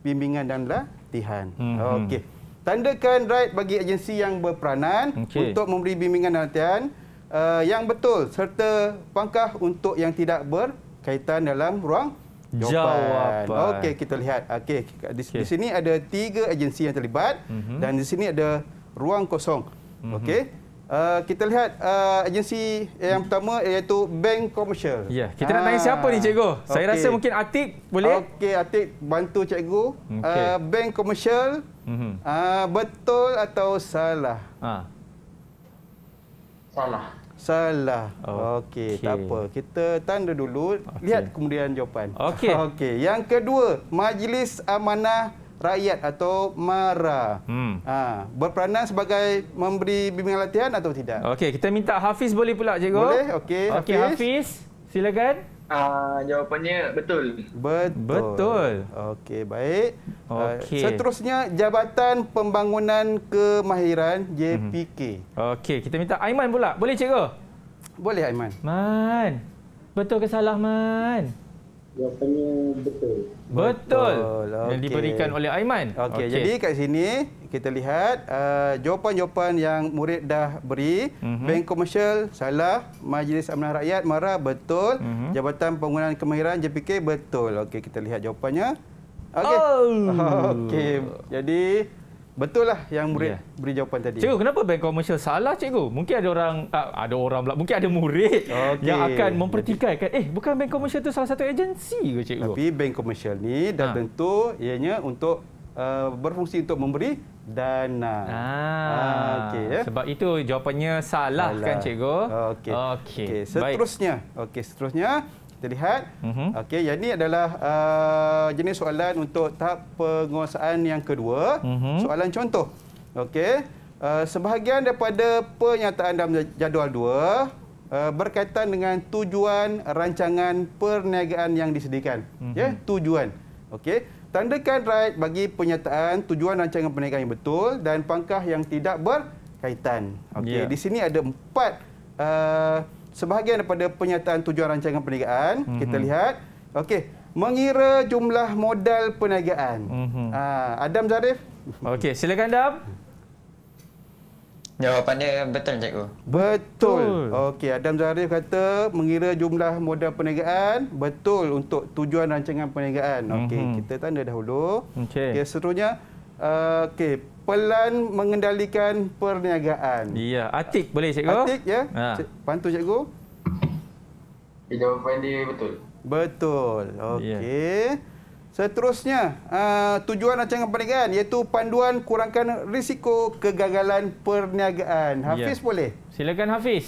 Speaker 3: bimbingan dan latihan.
Speaker 2: Mhm.
Speaker 3: Okey. Tandakan right bagi agensi yang berperanan
Speaker 2: Okey.
Speaker 3: untuk memberi bimbingan dan latihan uh, yang betul serta pangkah untuk yang tidak berkaitan dalam ruang jawapan.
Speaker 2: Jawapan.
Speaker 3: Okey, kita lihat. Okey, di,
Speaker 2: Okey.
Speaker 3: di sini ada tiga agensi yang terlibat
Speaker 2: Mhm.
Speaker 3: dan di sini ada ruang kosong. Okey. Uh, kita lihat uh, agensi yang pertama iaitu bank komersial.
Speaker 2: Ya, kita nak tanya
Speaker 3: Ah,
Speaker 2: siapa ni cikgu? Saya rasa mungkin Atik boleh?
Speaker 3: Okey, Atik bantu cikgu.
Speaker 2: Okey.
Speaker 3: Uh, bank komersial
Speaker 2: Mhm.
Speaker 3: uh, betul atau salah?
Speaker 2: Ha.
Speaker 6: Salah.
Speaker 3: Salah.
Speaker 2: Okey.
Speaker 3: Okey, tak apa. Kita tanda dulu,
Speaker 2: Okey.
Speaker 3: lihat kemudian jawapan.
Speaker 2: Okey.
Speaker 3: Okey, yang kedua, Majlis Amanah Rakyat atau MARA.
Speaker 2: Hmm.
Speaker 3: Ha, berperanan sebagai memberi bimbingan latihan atau tidak?
Speaker 2: Okey, kita minta Hafiz boleh pula cikgu?
Speaker 3: Boleh, okey,
Speaker 2: Okey,
Speaker 3: Hafiz.
Speaker 2: Hafiz. Silakan.
Speaker 4: Uh, jawapannya betul.
Speaker 3: Betul.
Speaker 2: Betul.
Speaker 3: Okey, baik. Uh,
Speaker 2: Okey.
Speaker 3: seterusnya Jabatan Pembangunan Kemahiran JPK.
Speaker 2: Okey, kita minta Aiman pula. Boleh cikgu?
Speaker 3: Boleh Aiman?
Speaker 2: Man. Betul ke salah, Man?
Speaker 7: Jawapannya betul.
Speaker 2: Betul.
Speaker 3: Betul,
Speaker 2: Yang
Speaker 3: okey.
Speaker 2: diberikan oleh Aiman.
Speaker 3: Okey, jadi kat sini kita lihat uh, jawapan-jawapan yang murid dah beri.
Speaker 2: Mhm.
Speaker 3: Bank komersial salah, Majlis Amanah Rakyat MARA betul,
Speaker 2: Mhm.
Speaker 3: Jabatan Pembangunan Kemahiran JPK betul. Okey, kita lihat jawapannya. Okey.
Speaker 2: Oh.
Speaker 3: Okey. Jadi betul lah yang murid
Speaker 2: Ya.
Speaker 3: beri jawapan tadi.
Speaker 2: Cikgu, kenapa bank komersial salah cikgu? Mungkin ada orang, ah, ada orang pula, mungkin ada murid
Speaker 3: Okey.
Speaker 2: yang akan mempertikaikan, eh bukan bank komersial tu salah satu agensi ke cikgu?
Speaker 3: Tapi bank komersial ni dah
Speaker 2: Ha.
Speaker 3: tentu ianya untuk uh, berfungsi untuk memberi dana.
Speaker 2: Ah,
Speaker 3: okey ya.
Speaker 2: Sebab itu jawapannya salah, kan cikgu?
Speaker 3: Okey.
Speaker 2: Okey.
Speaker 3: Okey,
Speaker 2: Baik.
Speaker 3: seterusnya. Okey, seterusnya kita lihat.
Speaker 2: Mhm.
Speaker 3: Okey, yang ini adalah uh, jenis soalan untuk tahap penguasaan yang kedua.
Speaker 2: Mhm.
Speaker 3: Soalan contoh. Okey. Uh, sebahagian daripada pernyataan dalam jadual 2 uh, berkaitan dengan tujuan rancangan perniagaan yang disediakan.
Speaker 2: Mhm.
Speaker 3: Ya, tujuan. Okey. Tandakan right bagi pernyataan tujuan rancangan perniagaan yang betul dan pangkah yang tidak berkaitan. Okey,
Speaker 2: Ya.
Speaker 3: di sini ada empat uh, sebahagian daripada pernyataan tujuan rancangan perniagaan. Mm-hmm. Kita lihat. Okey, mengira jumlah modal perniagaan.
Speaker 2: Mhm.
Speaker 3: Uh, Adam Zarif.
Speaker 2: Okey, silakan Dam.
Speaker 5: Jawapannya betul cikgu.
Speaker 3: Betul.
Speaker 2: Betul.
Speaker 3: Okey, Adam Zarif kata mengira jumlah modal perniagaan betul untuk tujuan rancangan perniagaan. Okey,
Speaker 2: Mhm.
Speaker 3: kita tanda dahulu.
Speaker 2: Okey.
Speaker 3: Okey, seterusnya uh, okey, pelan mengendalikan perniagaan.
Speaker 2: Ya, Atik boleh cikgu?
Speaker 3: Atik ya.
Speaker 2: Ha.
Speaker 3: Cik, Bantu cikgu.
Speaker 6: Okay, jawapan dia betul.
Speaker 3: Betul.
Speaker 2: Ya.
Speaker 3: Okey. Seterusnya, uh, tujuan rancangan perniagaan iaitu panduan kurangkan risiko kegagalan perniagaan. Hafiz
Speaker 2: Ya.
Speaker 3: boleh?
Speaker 2: Silakan Hafiz.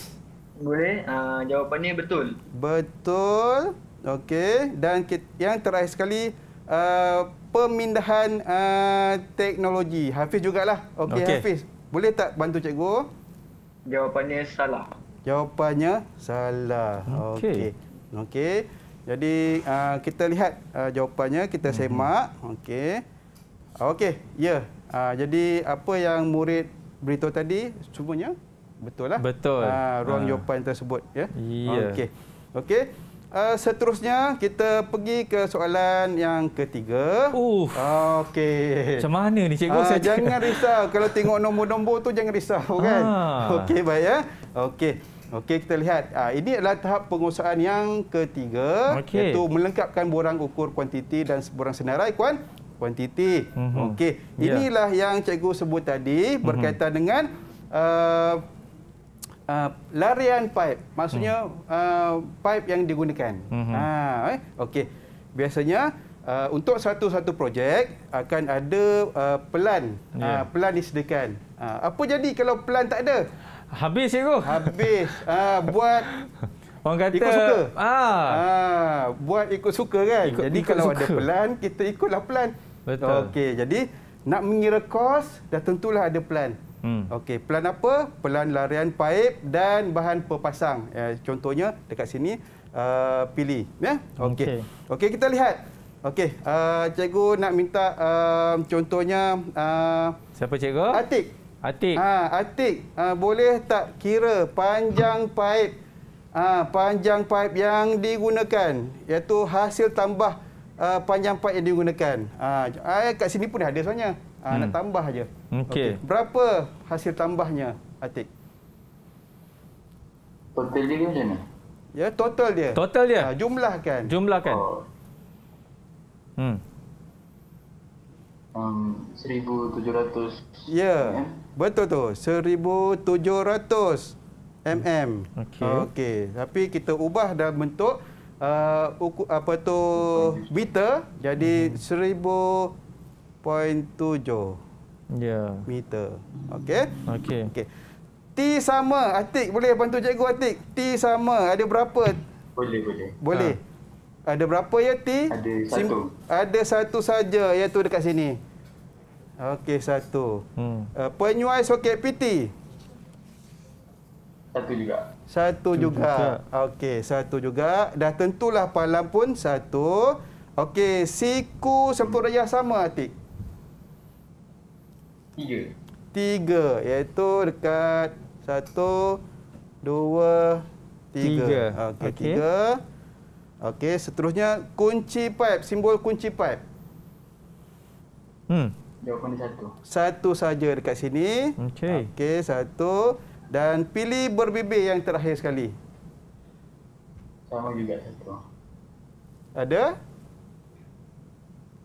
Speaker 4: Boleh? Uh, jawapannya betul.
Speaker 3: Betul. Okey. Dan kit- yang terakhir sekali, uh, pemindahan uh, teknologi. Hafiz jugalah. Okey,
Speaker 2: Okey.
Speaker 3: Hafiz. Boleh tak bantu cikgu?
Speaker 4: Jawapannya salah.
Speaker 3: Jawapannya salah.
Speaker 2: Okey.
Speaker 3: Okey. Okey. Jadi uh, kita lihat uh, jawapannya, kita
Speaker 2: Mhm.
Speaker 3: semak. Okey. Okey, ya. Uh, jadi apa yang murid beritahu tadi semuanya betul lah.
Speaker 2: Betul.
Speaker 3: Uh, ruang
Speaker 2: Ah.
Speaker 3: jawapan tersebut ya.
Speaker 2: Ya.
Speaker 3: Okey. Okey. Uh, seterusnya kita pergi ke soalan yang ketiga.
Speaker 2: Uff.
Speaker 3: Okey.
Speaker 2: Macam mana ni cikgu?
Speaker 3: Ah,
Speaker 2: Saya
Speaker 3: jangan risau kalau tengok nombor-nombor tu jangan risau kan.
Speaker 2: Ah.
Speaker 3: Okey baik ya. Okey. Okey, kita lihat. Ah, ini adalah tahap pengusahaan yang ketiga
Speaker 2: Okey.
Speaker 3: iaitu melengkapkan borang ukur kuantiti dan borang senarai kuan kuantiti.
Speaker 2: Mhm.
Speaker 3: Okey,
Speaker 2: Ya.
Speaker 3: inilah yang cikgu sebut tadi berkaitan dengan uh, uh, larian pipe. Maksudnya uh, pipe yang digunakan.
Speaker 2: Mhm.
Speaker 3: Ha, eh? Okey. Biasanya uh, untuk satu-satu projek akan ada uh, pelan.
Speaker 2: Ya.
Speaker 3: Uh, pelan disediakan. Uh, apa jadi kalau pelan tak ada?
Speaker 2: Habis cikgu.
Speaker 3: Habis uh, buat
Speaker 2: Orang kata
Speaker 3: ikut suka.
Speaker 2: Ah.
Speaker 3: Ah, buat ikut suka kan.
Speaker 2: Ikut-
Speaker 3: jadi
Speaker 2: ikut
Speaker 3: kalau
Speaker 2: suka.
Speaker 3: ada pelan, kita ikutlah pelan.
Speaker 2: Betul.
Speaker 3: Okey, jadi nak mengira kos dah tentulah ada pelan.
Speaker 2: Hmm.
Speaker 3: Okey, pelan apa? Pelan larian paip dan bahan pepasang. Eh, contohnya dekat sini uh, pilih, ya. Okey.
Speaker 2: Okey.
Speaker 3: Okey, kita lihat. Okey, uh, cikgu nak minta uh, contohnya uh,
Speaker 2: Siapa cikgu?
Speaker 3: Atik.
Speaker 2: Atik.
Speaker 3: Ha, Atik, ha, boleh tak kira panjang paip ha, panjang paip yang digunakan iaitu hasil tambah uh, panjang paip yang digunakan. Ah, kat sini pun ada sebenarnya. Ha,
Speaker 2: Hmm.
Speaker 3: Nak tambah aja.
Speaker 2: Okey.
Speaker 3: Berapa hasil tambahnya Atik?
Speaker 6: Total dia macam mana?
Speaker 3: Ya, total dia.
Speaker 2: Total dia.
Speaker 3: Ha, jumlahkan.
Speaker 2: Jumlahkan.
Speaker 6: Oh,
Speaker 2: Hmm.
Speaker 6: um, 1700
Speaker 3: Ya, betul tu. 1700 mm.
Speaker 2: Okey.
Speaker 3: Okey, tapi kita ubah dalam bentuk uh, uku, apa tu meter jadi 1000.7
Speaker 2: Ya.
Speaker 3: meter. Okey?
Speaker 2: Okey.
Speaker 3: Okey. T sama, Atik boleh bantu cikgu Atik. T sama, ada berapa?
Speaker 6: Boleh, boleh.
Speaker 3: Boleh. Ada berapa ya T?
Speaker 6: Ada satu.
Speaker 3: ada satu saja iaitu dekat sini. Okey, satu.
Speaker 2: Hmm.
Speaker 3: Uh, penyuai soket PT.
Speaker 6: Satu juga.
Speaker 3: Satu juga. Okey, satu juga. Dah tentulah palam pun satu. Okey, siku sempurna sama Atik.
Speaker 6: Tiga.
Speaker 3: Tiga, iaitu dekat satu, dua, tiga.
Speaker 2: Tiga.
Speaker 3: Okey,
Speaker 2: Okey.
Speaker 3: tiga. Okey, seterusnya kunci pipe, simbol kunci pipe.
Speaker 2: Hmm.
Speaker 6: Jawapan satu.
Speaker 3: Satu saja dekat sini.
Speaker 2: Okey.
Speaker 3: Okey, satu. Dan pilih berbibir yang terakhir sekali.
Speaker 6: Sama juga satu.
Speaker 3: Ada?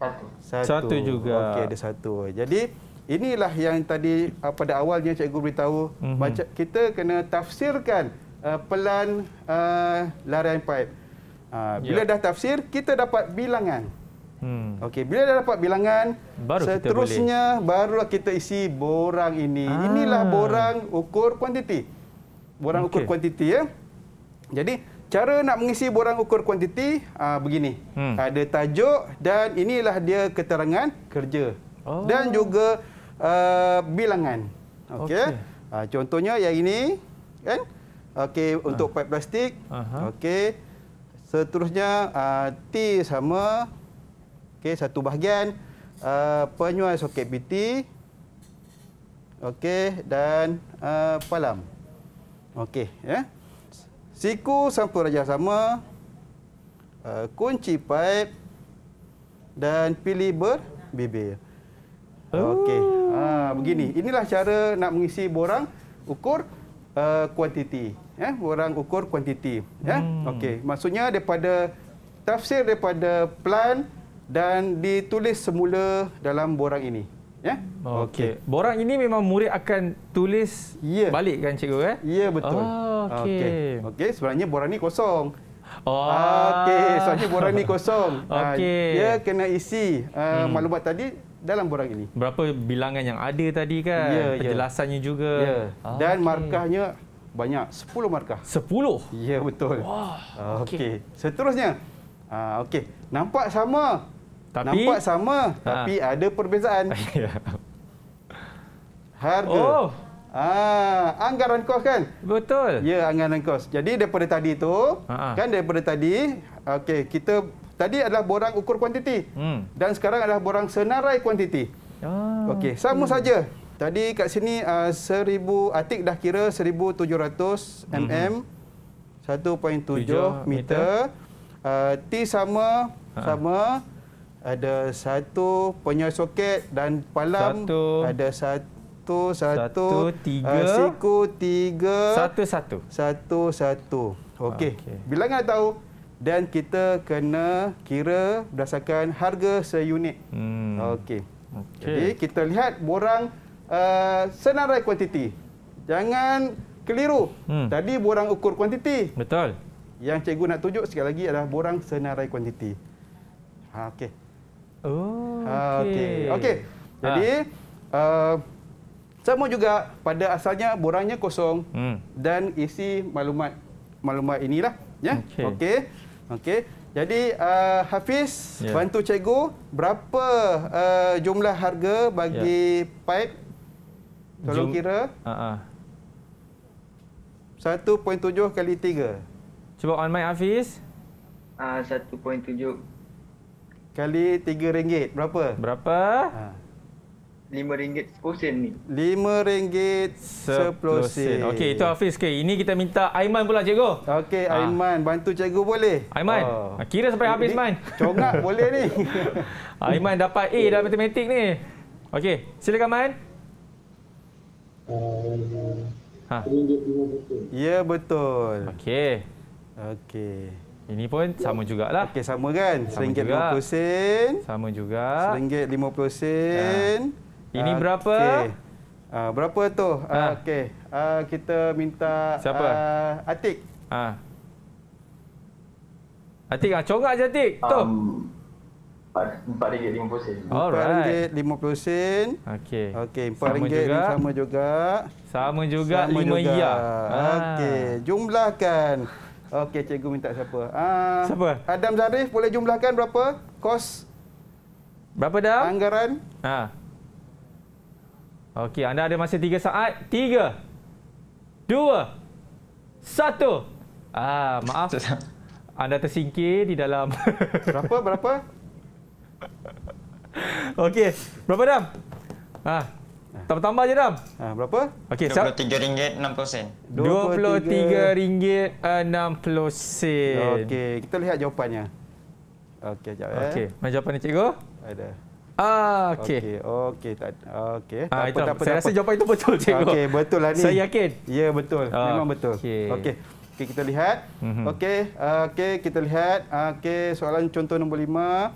Speaker 6: Satu.
Speaker 3: Satu.
Speaker 2: Satu juga.
Speaker 3: Okey, ada satu. Jadi, inilah yang tadi uh, pada awalnya cikgu beritahu.
Speaker 2: Mhm.
Speaker 3: Baca, kita kena tafsirkan uh, pelan uh, larian pipe. Uh, bila
Speaker 2: Ya.
Speaker 3: dah tafsir, kita dapat bilangan.
Speaker 2: Hmm.
Speaker 3: Okey, bila dah dapat bilangan,
Speaker 2: Baru kita
Speaker 3: seterusnya barulah kita isi borang ini.
Speaker 2: Ah.
Speaker 3: Inilah borang ukur kuantiti. Borang ukur
Speaker 2: Okey.
Speaker 3: kuantiti ya. Jadi, cara nak mengisi borang ukur kuantiti ah, begini.
Speaker 2: Hmm.
Speaker 3: Ada tajuk dan inilah dia keterangan kerja.
Speaker 2: Oh.
Speaker 3: Dan juga uh, bilangan. Okey.
Speaker 2: Okey.
Speaker 3: Ah, contohnya yang ini kan? Okey, untuk pipe plastik.
Speaker 2: Aha.
Speaker 3: Okey. Seterusnya uh, T sama okey satu bahagian uh, penyuai soket BT. Okey dan uh, palam. Okey ya. Siku sampul raja sama uh, kunci pipe dan pilih berbibir. Okey. Ha begini. Inilah cara nak mengisi borang ukur uh, kuantiti ya, borang ukur kuantiti ya.
Speaker 2: Hmm.
Speaker 3: Okey. Maksudnya daripada tafsir daripada plan dan ditulis semula dalam borang ini ya.
Speaker 2: Okey. Borang ini memang murid akan tulis
Speaker 3: Ya.
Speaker 2: balik kan cikgu eh?
Speaker 3: Ya betul.
Speaker 2: Oh, okey.
Speaker 3: Okey. Okey, sebenarnya borang ni kosong.
Speaker 2: Oh.
Speaker 3: Okey, soalnya borang ni kosong. Ah,
Speaker 2: Okey.
Speaker 3: Dia kena isi uh,
Speaker 2: Hmm.
Speaker 3: maklumat tadi dalam borang ini.
Speaker 2: Berapa bilangan yang ada tadi kan?
Speaker 3: Ya, ya.
Speaker 2: Penjelasannya juga.
Speaker 3: Ya.
Speaker 2: Ah,
Speaker 3: Dan
Speaker 2: okey.
Speaker 3: markahnya banyak, 10 markah.
Speaker 2: 10.
Speaker 3: Ya betul.
Speaker 2: Wah,
Speaker 3: Okey.
Speaker 2: okey.
Speaker 3: Seterusnya. Ah okey. Nampak sama.
Speaker 2: Tapi-
Speaker 3: nampak sama
Speaker 2: Ha.
Speaker 3: tapi ada perbezaan.
Speaker 2: Ya.
Speaker 3: Harga.
Speaker 2: Oh.
Speaker 3: Ah, anggaran kos kan?
Speaker 2: Betul.
Speaker 3: Ya, anggaran kos. Jadi daripada tadi tu,
Speaker 2: Ha-ha.
Speaker 3: kan daripada tadi, okey, kita tadi adalah borang ukur kuantiti.
Speaker 2: Hmm.
Speaker 3: Dan sekarang adalah borang senarai kuantiti.
Speaker 2: Ah.
Speaker 3: Okey, sama saja. Tadi kat sini uh, 1000 Atik dah kira 1700 mm 1.7
Speaker 2: Tujuh
Speaker 3: meter. Uh, T sama
Speaker 2: Ha.
Speaker 3: sama ada satu penyoi soket dan palam
Speaker 2: Satu.
Speaker 3: ada satu Satu, satu.
Speaker 2: Satu, tiga.
Speaker 3: Uh, siku, tiga.
Speaker 2: Satu-satu.
Speaker 3: Satu, satu. Okey.
Speaker 2: Okey.
Speaker 3: Bilangan tahu. Dan kita kena kira berdasarkan harga seunit.
Speaker 2: Hmm.
Speaker 3: Okey.
Speaker 2: Okey.
Speaker 3: Jadi kita lihat borang uh, senarai kuantiti. Jangan keliru.
Speaker 2: Hmm.
Speaker 3: Tadi borang ukur kuantiti.
Speaker 2: Betul.
Speaker 3: Yang cikgu nak tunjuk sekali lagi adalah borang senarai kuantiti. Ha, okey.
Speaker 2: Oh,
Speaker 3: Ha,
Speaker 2: okey.
Speaker 3: okey. Okey. Jadi uh, sama juga pada asalnya borangnya kosong
Speaker 2: Hmm.
Speaker 3: dan isi maklumat maklumat inilah ya.
Speaker 2: Okey.
Speaker 3: Okey. Okey. Jadi uh, Hafiz
Speaker 2: Ya.
Speaker 3: bantu cikgu berapa uh, jumlah harga bagi pipe? Tolong
Speaker 2: Jum-
Speaker 3: kira
Speaker 2: Ha ah.
Speaker 3: 1.7 kali 3
Speaker 2: Cuba on mic Hafiz.
Speaker 4: Ah, 1.7
Speaker 3: kali 3 ringgit berapa?
Speaker 2: Berapa?
Speaker 3: Ha.
Speaker 4: RM5 10 sen ni.
Speaker 3: Lima ringgit sepuluh sen.
Speaker 2: Okey, itu Hafiz ke. Ini kita minta Aiman pula cikgu.
Speaker 3: Okey,
Speaker 2: Ah.
Speaker 3: Aiman bantu cikgu boleh?
Speaker 2: Aiman,
Speaker 3: Oh.
Speaker 2: kira sampai habis
Speaker 3: Ni
Speaker 2: Man.
Speaker 3: Congak boleh ni.
Speaker 2: Aiman dapat A dalam matematik ni. Okey, silakan Man.
Speaker 7: Uh,
Speaker 2: Ha.
Speaker 7: RM1.50
Speaker 3: ya betul.
Speaker 2: Okey.
Speaker 3: Okey.
Speaker 2: Ini pun sama jugalah.
Speaker 3: Okey sama kan?
Speaker 2: Sama
Speaker 3: Seringgit
Speaker 2: juga.
Speaker 3: lima puluh sen.
Speaker 2: Sama juga.
Speaker 3: Seringgit lima
Speaker 2: Ini berapa?
Speaker 3: Okey. Ah, berapa tu?
Speaker 2: Ha.
Speaker 3: Ah, Okey. Ah, kita minta
Speaker 2: Siapa?
Speaker 3: ah, Atik.
Speaker 2: Ha. Atik ah, congak je Atik. Tu.
Speaker 6: Um, RM4.50 sen.
Speaker 2: Alright.
Speaker 3: RM4 lima puluh sen.
Speaker 2: Okey.
Speaker 3: Okey,
Speaker 2: Sama
Speaker 3: RM4
Speaker 2: juga.
Speaker 3: sama juga.
Speaker 2: Sama juga
Speaker 3: Sama
Speaker 2: lima
Speaker 3: juga.
Speaker 2: ya.
Speaker 3: Okey, jumlahkan. Okey, cikgu minta siapa? Ah,
Speaker 2: Siapa?
Speaker 3: Adam Zarif boleh jumlahkan berapa kos
Speaker 2: Berapa dah?
Speaker 3: anggaran?
Speaker 2: Ha. Okey, anda ada masa 3 saat. 3 2 1. Ah, maaf. Anda tersingkir di dalam
Speaker 3: Berapa berapa?
Speaker 2: Okey, berapa Dam? Ha. Tambah-tambah je Dam.
Speaker 3: Ha, berapa?
Speaker 2: Okey, siap.
Speaker 5: RM23.60.
Speaker 2: RM23.60.
Speaker 3: Okey, kita lihat jawapannya. Okey, jap eh.
Speaker 2: Okey, mana jawapan ni cikgu?
Speaker 3: Ada.
Speaker 2: Ah,
Speaker 3: Okey,
Speaker 2: okey.
Speaker 3: okey, tak okey.
Speaker 2: Ah,
Speaker 3: tak apa,
Speaker 2: saya
Speaker 3: tak
Speaker 2: rasa
Speaker 3: apa.
Speaker 2: jawapan itu betul cikgu.
Speaker 3: Okey, betul lah ni.
Speaker 2: Saya yakin.
Speaker 3: Ya, betul.
Speaker 2: Ah,
Speaker 3: Memang betul.
Speaker 2: okey.
Speaker 3: Okey. Okey, kita lihat.
Speaker 2: Mhm.
Speaker 3: Okey, okey, kita lihat. Okey, soalan contoh nombor lima.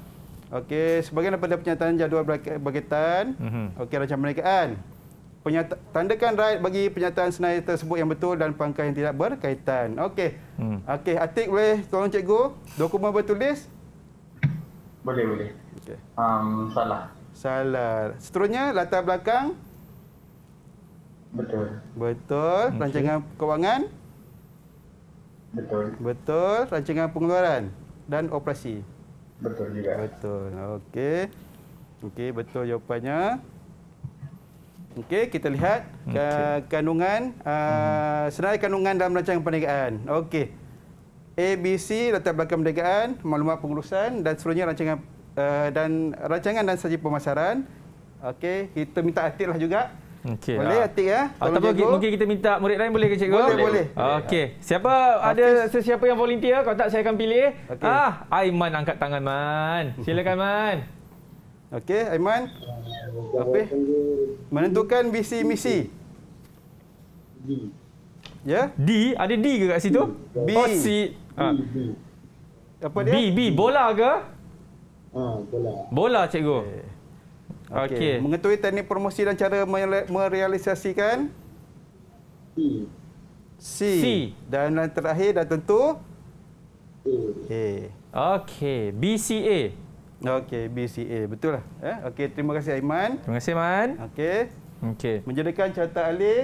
Speaker 3: Okey, sebagian daripada pernyataan jadual berka- berkaitan.
Speaker 2: Mhm.
Speaker 3: Okey, rancangan perniagaan. Penyata, tandakan right bagi pernyataan senarai tersebut yang betul dan pangkal yang tidak berkaitan. Okey.
Speaker 2: Hmm.
Speaker 3: Okey, Atik boleh tolong cikgu dokumen bertulis?
Speaker 6: Boleh, boleh.
Speaker 3: Okey.
Speaker 6: Um, salah.
Speaker 3: Salah. Seterusnya latar belakang
Speaker 6: Betul.
Speaker 3: betul,
Speaker 2: Okey.
Speaker 3: rancangan keuangan
Speaker 6: Betul.
Speaker 3: betul, rancangan pengeluaran dan operasi.
Speaker 6: Betul juga.
Speaker 3: Betul. Okey. Okey, betul jawapannya. Okey, kita lihat okay. Kandungan uh, senarai kandungan dalam rancangan perniagaan. Okey. ABC latar belakang perniagaan, maklumat pengurusan dan seterusnya rancangan uh, dan rancangan dan saji pemasaran. Okey, kita minta Atik lah juga.
Speaker 2: Okey.
Speaker 3: Boleh
Speaker 2: ah.
Speaker 3: Atik ya?
Speaker 2: Ataupun
Speaker 3: cikgu.
Speaker 2: mungkin kita minta murid lain boleh ke cikgu?
Speaker 3: Boleh, boleh.
Speaker 2: Okey. Siapa ada sesiapa yang volunteer? Kalau tak saya akan pilih.
Speaker 3: Okey.
Speaker 2: Ah, Aiman angkat tangan Man. Silakan Man.
Speaker 3: Okey, Aiman. Apa? Menentukan visi misi.
Speaker 7: D.
Speaker 3: Ya?
Speaker 2: D, ada D ke kat situ?
Speaker 3: B.
Speaker 2: Oh, C. Ah.
Speaker 7: D. D.
Speaker 3: Apa dia?
Speaker 2: B, B. Bola ke?
Speaker 7: Ah, bola.
Speaker 2: Bola cikgu.
Speaker 3: Okey.
Speaker 2: Okey.
Speaker 3: Mengetahui teknik promosi dan cara mere- merealisasikan
Speaker 7: C.
Speaker 3: C.
Speaker 2: C.
Speaker 3: Dan yang terakhir dan tentu
Speaker 7: A.
Speaker 3: A.
Speaker 2: Okey. BCA.
Speaker 3: Okey, BCA. Betul lah. Eh? Okey, terima kasih Aiman.
Speaker 2: Terima kasih Man.
Speaker 3: Okey.
Speaker 2: Okey.
Speaker 3: Menjadikan catatan alih.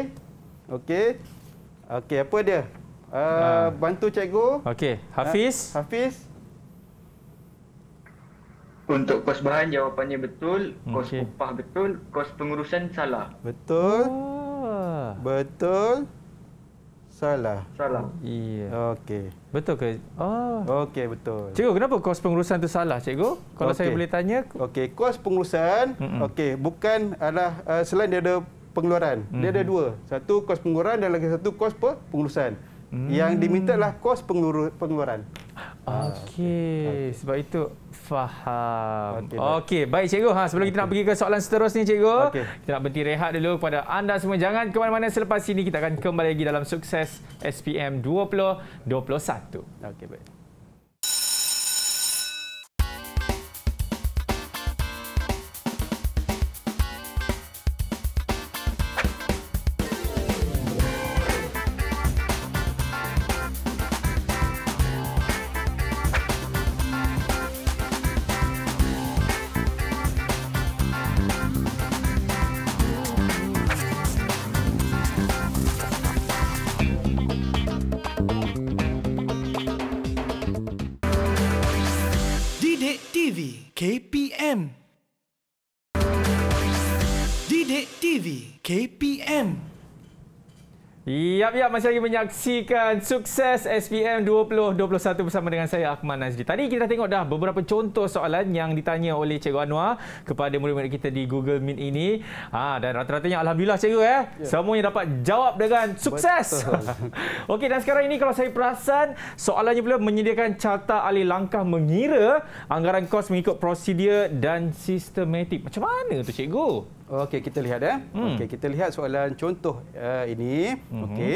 Speaker 3: Okey. Okey, apa dia? Uh,
Speaker 2: Ah.
Speaker 3: Bantu cikgu.
Speaker 2: Okey. Hafiz.
Speaker 3: Ha- Hafiz.
Speaker 4: Untuk kos bahan jawapannya betul, kos
Speaker 2: Okey.
Speaker 4: upah betul, kos pengurusan salah.
Speaker 3: Betul.
Speaker 2: Oh.
Speaker 3: Betul. Salah.
Speaker 4: Salah.
Speaker 2: Iya.
Speaker 3: Okey.
Speaker 2: Betul ke? Oh.
Speaker 3: Okey, betul.
Speaker 2: Cikgu, kenapa kos pengurusan tu salah, cikgu? Kalau saya
Speaker 3: Okey.
Speaker 2: boleh tanya.
Speaker 3: Okey, kos pengurusan, okey, bukan adalah uh, selain dia ada pengeluaran. Dia ada dua. Satu kos pengeluaran dan lagi satu kos pe- pengurusan. Hmm. Yang diminta adalah kos pengeluaran.
Speaker 2: Okey, sebab itu faham.
Speaker 3: Okey,
Speaker 2: Okey,
Speaker 3: baik.
Speaker 2: cikgu. Ha, sebelum kita nak pergi ke soalan seterusnya cikgu,
Speaker 3: Okey.
Speaker 2: kita nak berhenti rehat dulu kepada anda semua. Jangan ke mana-mana selepas ini kita akan kembali lagi dalam sukses SPM 2021.
Speaker 3: Okey, baik.
Speaker 1: KPM
Speaker 2: Yap, yap. Masih lagi menyaksikan sukses SPM 2021 bersama dengan saya, Akmal Nazri. Tadi kita dah tengok dah beberapa contoh soalan yang ditanya oleh Cikgu Anwar kepada murid-murid kita di Google Meet ini. Ha, dan rata-ratanya Alhamdulillah Cikgu eh. Ya. Semuanya dapat jawab dengan sukses. Okey, dan sekarang ini kalau saya perasan, soalannya pula menyediakan carta alih langkah mengira anggaran kos mengikut prosedur dan sistematik. Macam mana tu Cikgu?
Speaker 3: Okey, kita lihat ya.
Speaker 2: Hmm.
Speaker 3: Okey, kita lihat soalan contoh uh, ini.
Speaker 2: Mhm.
Speaker 3: Okey.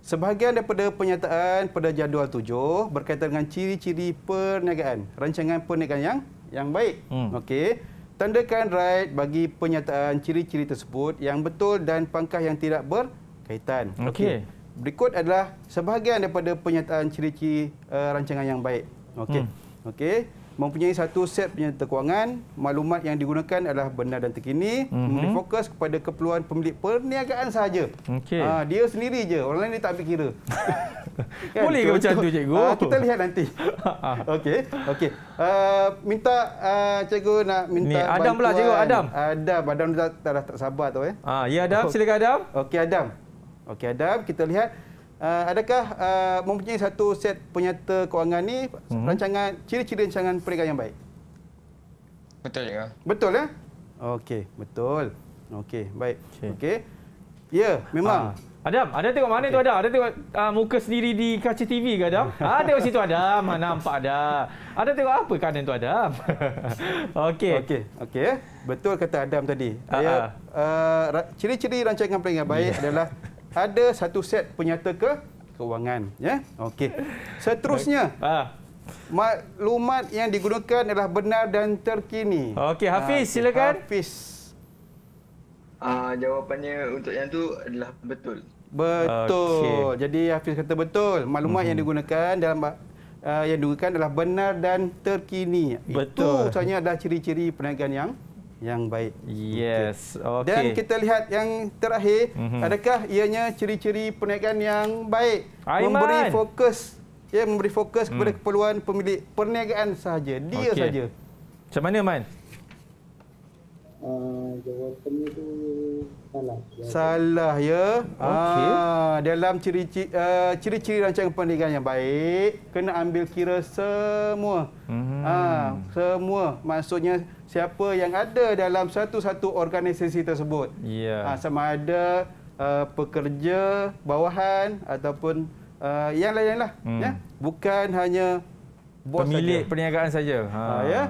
Speaker 3: Sebahagian daripada penyataan pada jadual tujuh berkaitan dengan ciri-ciri perniagaan, rancangan perniagaan yang yang baik.
Speaker 2: Hmm.
Speaker 3: Okey. Tandakan right bagi penyataan ciri-ciri tersebut yang betul dan pangkah yang tidak berkaitan.
Speaker 2: Okey.
Speaker 3: Berikut adalah sebahagian daripada penyataan ciri-ciri uh, rancangan yang baik. Okey.
Speaker 2: Hmm.
Speaker 3: Okey. Mempunyai satu set penyerta kewangan, maklumat yang digunakan adalah benar dan terkini,
Speaker 2: Mhm.
Speaker 3: memberi fokus kepada keperluan pemilik perniagaan sahaja.
Speaker 2: Okey.
Speaker 3: Ah, dia sendiri je, orang lain dia tak ambil kira.
Speaker 2: Boleh ke macam tu, cikgu?
Speaker 3: Ah, kita lihat nanti. Okey, okey. Uh, minta uh, cikgu nak minta
Speaker 2: Ni, Adam pula, cikgu, Adam.
Speaker 3: Adam, Adam dah, dah, dah tak sabar tu eh.
Speaker 2: Ah, ya Adam, silakan Adam.
Speaker 3: Okey Adam. Okey Adam, kita lihat uh, adakah uh, mempunyai satu set penyata kewangan ni
Speaker 2: Hmm.
Speaker 3: rancangan ciri-ciri rancangan perniagaan yang baik?
Speaker 5: Betul juga.
Speaker 3: Betul ya? Okey, betul. Okey, baik.
Speaker 2: Okey.
Speaker 3: Okey. Ya, memang.
Speaker 2: Ah. Adam, ada tengok mana okay. tu Adam? Ada tengok uh, muka sendiri di kaca TV ke Adam? ah, tengok situ Adam. Ah, nampak ada. Ada tengok apa kanan tu Adam? Okey.
Speaker 3: Okey, okey. eh. Betul kata Adam tadi. Ya,
Speaker 2: ah.
Speaker 3: uh, ciri-ciri rancangan perniagaan baik adalah ada satu set penyata ke kewangan, ya. Okey. Seterusnya,
Speaker 2: Ah.
Speaker 3: maklumat yang digunakan adalah benar dan terkini.
Speaker 2: Okey, Hafiz,
Speaker 3: Ah, okey.
Speaker 2: silakan.
Speaker 3: Hafiz.
Speaker 4: Ah, jawapannya untuk yang tu adalah betul.
Speaker 3: Betul. Jadi Hafiz kata betul. Maklumat
Speaker 2: Mhm.
Speaker 3: yang digunakan dalam uh, yang digunakan adalah benar dan terkini.
Speaker 2: Betul.
Speaker 3: Itu sebenarnya adalah ciri-ciri perniagaan yang yang baik.
Speaker 2: Yes. Okey.
Speaker 3: Dan kita lihat yang terakhir,
Speaker 2: Mhm.
Speaker 3: adakah ianya ciri-ciri perniagaan yang baik?
Speaker 2: Aiman.
Speaker 3: Memberi fokus ya memberi fokus kepada keperluan pemilik perniagaan sahaja. Dia saja.
Speaker 2: Macam mana Man?
Speaker 7: Uh, jawapannya tu salah.
Speaker 3: Salah ya.
Speaker 2: Okey.
Speaker 3: Ah, dalam ciri-ciri uh, ciri-ciri rancangan perniagaan yang baik kena ambil kira semua.
Speaker 2: Hmm.
Speaker 3: Ah, semua. Maksudnya siapa yang ada dalam satu-satu organisasi tersebut.
Speaker 2: Ya.
Speaker 3: Ah, sama ada uh, pekerja bawahan ataupun uh, yang lain-lain lah.
Speaker 2: Hmm.
Speaker 3: Ya? Bukan hanya bos
Speaker 2: Pemilik
Speaker 3: saja.
Speaker 2: perniagaan saja. Ha.
Speaker 3: Ah, ya.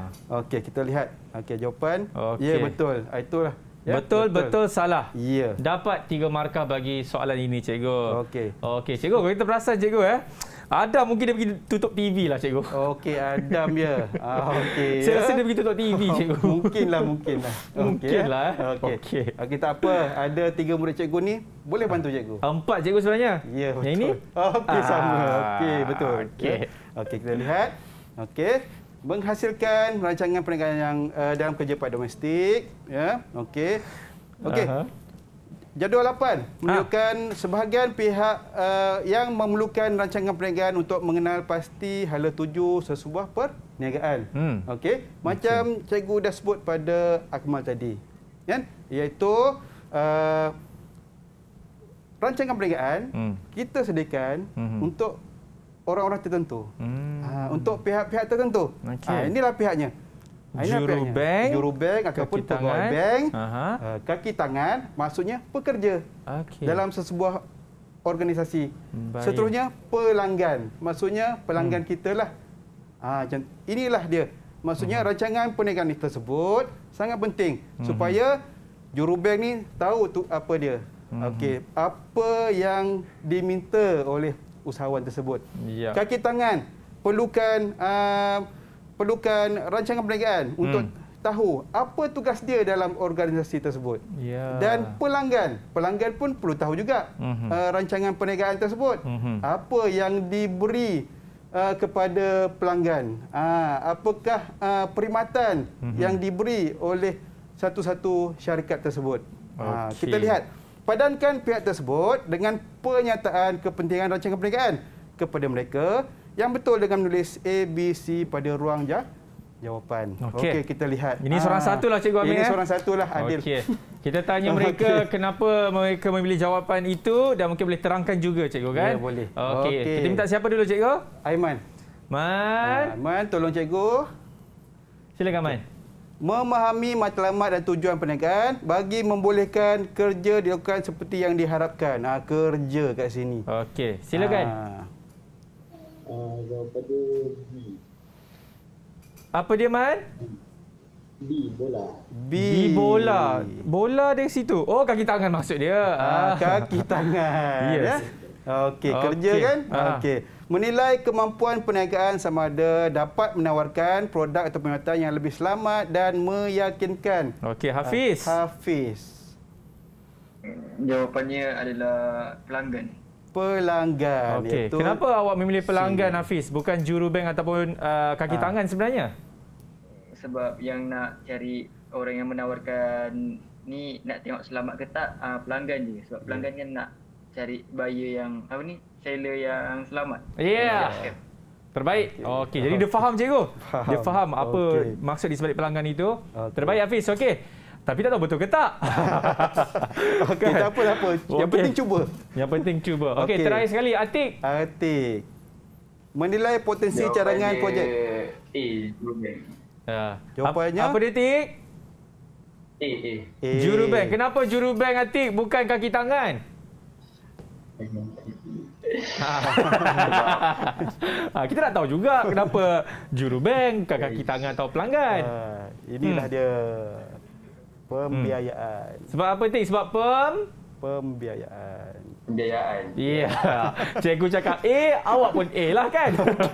Speaker 3: Okey, kita lihat. Okey, jawapan.
Speaker 2: Okey.
Speaker 3: Ya, betul. Ah, itulah. Ya,
Speaker 2: betul, betul, salah.
Speaker 3: Ya.
Speaker 2: Dapat tiga markah bagi soalan ini, cikgu.
Speaker 3: Okey.
Speaker 2: Okey, cikgu, kalau kita perasan, cikgu eh. Adam mungkin dia pergi tutup TV lah, cikgu.
Speaker 3: Okey, Adam ya. Ah, okey.
Speaker 2: Saya
Speaker 3: ya.
Speaker 2: rasa dia pergi tutup TV, cikgu.
Speaker 3: Mungkinlah, mungkinlah.
Speaker 2: Mungkinlah, eh.
Speaker 3: Okey.
Speaker 2: Okey.
Speaker 3: Okey, tak apa. Ada tiga murid cikgu ni, boleh bantu cikgu.
Speaker 2: Empat, cikgu sebenarnya.
Speaker 3: Ya, betul.
Speaker 2: Yang ini?
Speaker 3: Okey, sama. Okey, betul.
Speaker 2: Okey.
Speaker 3: Ya. Okey, kita lihat. Okey. Menghasilkan rancangan perniagaan yang uh, dalam kerja part domestik. Ya, okey. Okey.
Speaker 2: Aha.
Speaker 3: Jadual 8 menunjukkan sebahagian pihak uh, yang memerlukan rancangan perniagaan untuk mengenal pasti hala tuju sesebuah perniagaan.
Speaker 2: Hmm.
Speaker 3: Okey, macam cikgu dah sebut pada Akmal tadi. Kan? Iaitu uh, rancangan perniagaan
Speaker 2: Hmm.
Speaker 3: kita sediakan
Speaker 2: Mhm.
Speaker 3: untuk orang-orang tertentu.
Speaker 2: Hmm.
Speaker 3: Ha, untuk pihak-pihak tertentu.
Speaker 2: Okey.
Speaker 3: Ha, inilah pihaknya. Ha, inilah
Speaker 2: Juru
Speaker 3: pihaknya.
Speaker 2: bank,
Speaker 3: juru bank ataupun pegawai bank.
Speaker 2: Aha.
Speaker 3: Uh, kaki tangan maksudnya pekerja
Speaker 2: Okey.
Speaker 3: dalam sesebuah organisasi.
Speaker 2: Baik.
Speaker 3: Seterusnya pelanggan. Maksudnya pelanggan hmm. kita lah. Ha, inilah dia. Maksudnya hmm. rancangan perniagaan ini tersebut sangat penting hmm. supaya jurubank ni tahu tu apa dia. Hmm. Okey, apa yang diminta oleh usahawan tersebut.
Speaker 2: Ya.
Speaker 3: Kaki tangan perlukan uh, perlukan rancangan perniagaan hmm. untuk tahu apa tugas dia dalam organisasi tersebut.
Speaker 2: Ya.
Speaker 3: Dan pelanggan, pelanggan pun perlu tahu juga mm-hmm. uh, rancangan perniagaan tersebut. Mm-hmm. Apa yang diberi uh, kepada pelanggan? Uh, apakah uh, perkhidmatan mm-hmm. yang diberi oleh satu-satu syarikat tersebut? Okay. Uh, kita lihat padankan pihak tersebut dengan pernyataan kepentingan rancangan perniagaan kepada mereka yang betul dengan menulis A, B, C pada ruang jah jawapan. Okey, okay, kita lihat.
Speaker 2: Ini seorang satu lah Cikgu Amir.
Speaker 3: Ini
Speaker 2: eh?
Speaker 3: seorang satu lah Adil.
Speaker 2: Okey. Kita tanya mereka okay. kenapa mereka memilih jawapan itu dan mungkin boleh terangkan juga Cikgu kan?
Speaker 3: Ya, boleh.
Speaker 2: Okey. Okay. Kita minta siapa dulu Cikgu?
Speaker 3: Aiman.
Speaker 2: Man.
Speaker 3: Aiman, tolong Cikgu.
Speaker 2: Silakan Man.
Speaker 3: Memahami matlamat dan tujuan perniagaan bagi membolehkan kerja dilakukan seperti yang diharapkan. Ha, kerja kat sini.
Speaker 2: Okey, silakan. Ha.
Speaker 7: Uh, B.
Speaker 2: Apa dia, Man?
Speaker 7: B, bola.
Speaker 3: B.
Speaker 2: B, bola. Bola dari situ. Oh, kaki tangan maksud dia.
Speaker 3: Ah, kaki tangan.
Speaker 2: Yes.
Speaker 3: Ya? Okey, okay. kerja kan? Okey. Menilai kemampuan perniagaan sama ada dapat menawarkan produk atau perkhidmatan yang lebih selamat dan meyakinkan.
Speaker 2: Okey, Hafiz.
Speaker 3: Uh, Hafiz.
Speaker 4: Jawapannya adalah pelanggan.
Speaker 3: Pelanggan.
Speaker 2: Okey. Kenapa awak memilih pelanggan, Hafiz? Bukan jurubank ataupun uh, kaki ha. tangan sebenarnya?
Speaker 4: Sebab yang nak cari orang yang menawarkan ni nak tengok selamat ke tak uh, pelanggan je. Sebab pelanggan kan nak cari buyer yang apa ni seller yang selamat.
Speaker 2: Ya. Yeah. Terbaik. Okey, okay. jadi dia faham cikgu. Faham. Dia faham apa okay. maksud di sebalik pelanggan itu. Okay. Terbaik Hafiz. Okey. Tapi tak tahu betul ke tak.
Speaker 3: Okey, tak apa apa. Yang okay. penting cuba.
Speaker 2: Yang penting cuba. Okey, okay. terakhir sekali Atik.
Speaker 3: Atik. Menilai potensi Jawapannya cadangan projek.
Speaker 6: A, Jurubank.
Speaker 2: Ya.
Speaker 3: Jawapannya?
Speaker 2: Apa dia, Tik?
Speaker 6: A, A.
Speaker 2: Jurubank. Kenapa Jurubank, Atik? Bukan kaki tangan? Ha, kita nak tahu juga kenapa juru bank, kaki tangan atau pelanggan. Ha,
Speaker 3: inilah hmm. dia pembiayaan.
Speaker 2: Hmm. Sebab apa tik? Sebab pem
Speaker 3: pembiayaan.
Speaker 6: Pembiayaan.
Speaker 2: Ya. Yeah. Cikgu cakap A, awak pun A lah kan?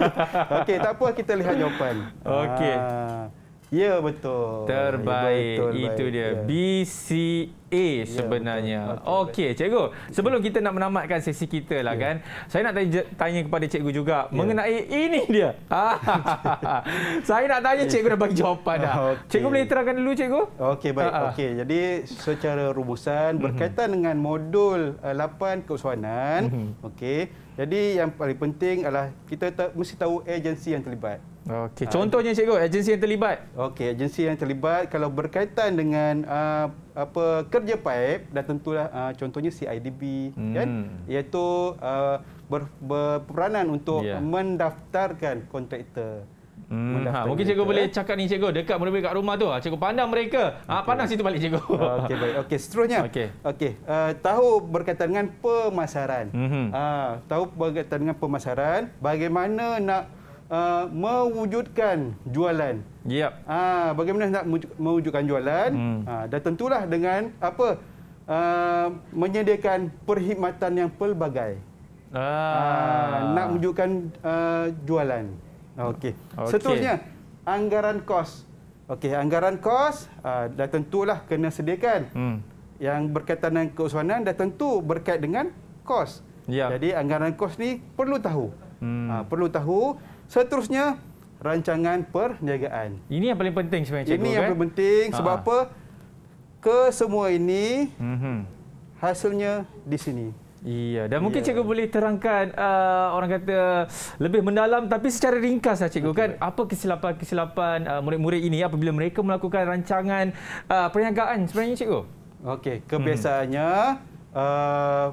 Speaker 3: Okey, tak apa kita lihat jawapan.
Speaker 2: Okey.
Speaker 3: Ha. Ya betul.
Speaker 2: Terbaik. Ya, betul, Itu baik. dia. Ya. BCA ya, sebenarnya. Ya, Okey, cikgu. Sebelum kita nak menamatkan sesi kita lah ya. kan. Saya nak tanya, tanya kepada cikgu juga ya. mengenai ini dia. saya nak tanya cikgu dah bagi jawapan dah. Okay. Cikgu boleh terangkan dulu cikgu?
Speaker 3: Okey, baik. Okey. Jadi secara rumusan mhm. berkaitan dengan modul 8 uh, keusahawanan, mhm. okey. Jadi yang paling penting adalah kita mesti tahu agensi yang terlibat.
Speaker 2: Okey, contohnya cikgu, agensi yang terlibat.
Speaker 3: Okey, agensi yang terlibat kalau berkaitan dengan uh, apa kerja pipe dan tentulah uh, contohnya CIDB hmm. kan iaitu uh, ber, berperanan untuk yeah. mendaftarkan kontraktor.
Speaker 2: Hmm, ha, mungkin cikgu boleh cakap ni cikgu dekat mereka kat rumah tu. Ha, cikgu pandang mereka. Ha, okay. pandang situ balik cikgu.
Speaker 3: Okey baik. Okey seterusnya. Okey. Okey. Uh, tahu berkaitan dengan pemasaran. Mm-hmm. Uh, tahu berkaitan dengan pemasaran, bagaimana nak uh, mewujudkan jualan.
Speaker 2: Yep.
Speaker 3: Ah, bagaimana nak mewujudkan jualan? Hmm. Ah, dan tentulah dengan apa? Uh, menyediakan perkhidmatan yang pelbagai. Ah. Ah, nak mewujudkan uh, jualan. Okey. Okay. Seterusnya anggaran kos. Okey, anggaran kos uh, dah tentulah kena sediakan. Hmm. Yang berkaitan dengan keusahawanan dah tentu berkait dengan kos. Yep. Jadi anggaran kos ni perlu tahu. Hmm. Uh, perlu tahu Seterusnya rancangan perniagaan.
Speaker 2: Ini yang paling penting sebenarnya cikgu.
Speaker 3: Ini yang
Speaker 2: kan?
Speaker 3: paling penting sebab Aa. apa? Kesemua ini mm-hmm. hasilnya di sini.
Speaker 2: Iya, dan mungkin yeah. cikgu boleh terangkan uh, orang kata lebih mendalam tapi secara ringkas lah cikgu okay. kan apa kesilapan-kesilapan uh, murid-murid ini apabila mereka melakukan rancangan uh, perniagaan sebenarnya cikgu?
Speaker 3: Okey, kebiasaannya hmm. uh,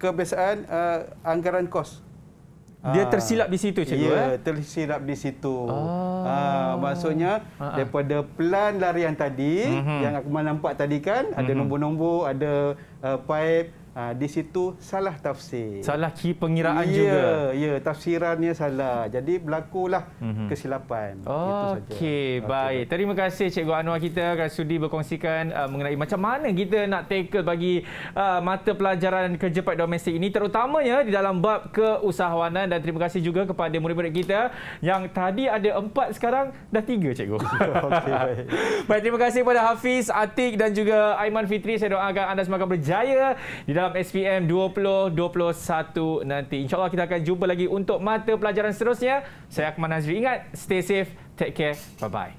Speaker 3: kebiasaan uh, anggaran kos
Speaker 2: dia ah. tersilap di situ cikgu
Speaker 3: ya, eh? tersilap di situ. Ah. Ah, maksudnya ah. daripada plan larian tadi mm-hmm. yang aku nampak tadi kan mm-hmm. ada mhm. nombor-nombor, ada uh, pipe uh, di situ salah tafsir.
Speaker 2: Salah key pengiraan
Speaker 3: ya,
Speaker 2: juga.
Speaker 3: Ya, tafsirannya salah. Jadi berlakulah mm-hmm. kesilapan.
Speaker 2: Okey, baik. Terima kasih Cikgu Anwar kita kerana sudi berkongsikan uh, mengenai macam mana kita nak tackle bagi uh, mata pelajaran kerja part domestik ini terutamanya di dalam bab keusahawanan dan terima kasih juga kepada murid-murid kita yang tadi ada empat sekarang dah tiga Cikgu.
Speaker 3: Okey, baik.
Speaker 2: baik, terima kasih kepada Hafiz, Atik dan juga Aiman Fitri. Saya doakan anda semakin berjaya di dalam SPM 2021 nanti. InsyaAllah kita akan jumpa lagi untuk mata pelajaran seterusnya. Saya Akmal Nazri. Ingat, stay safe, take care, bye-bye.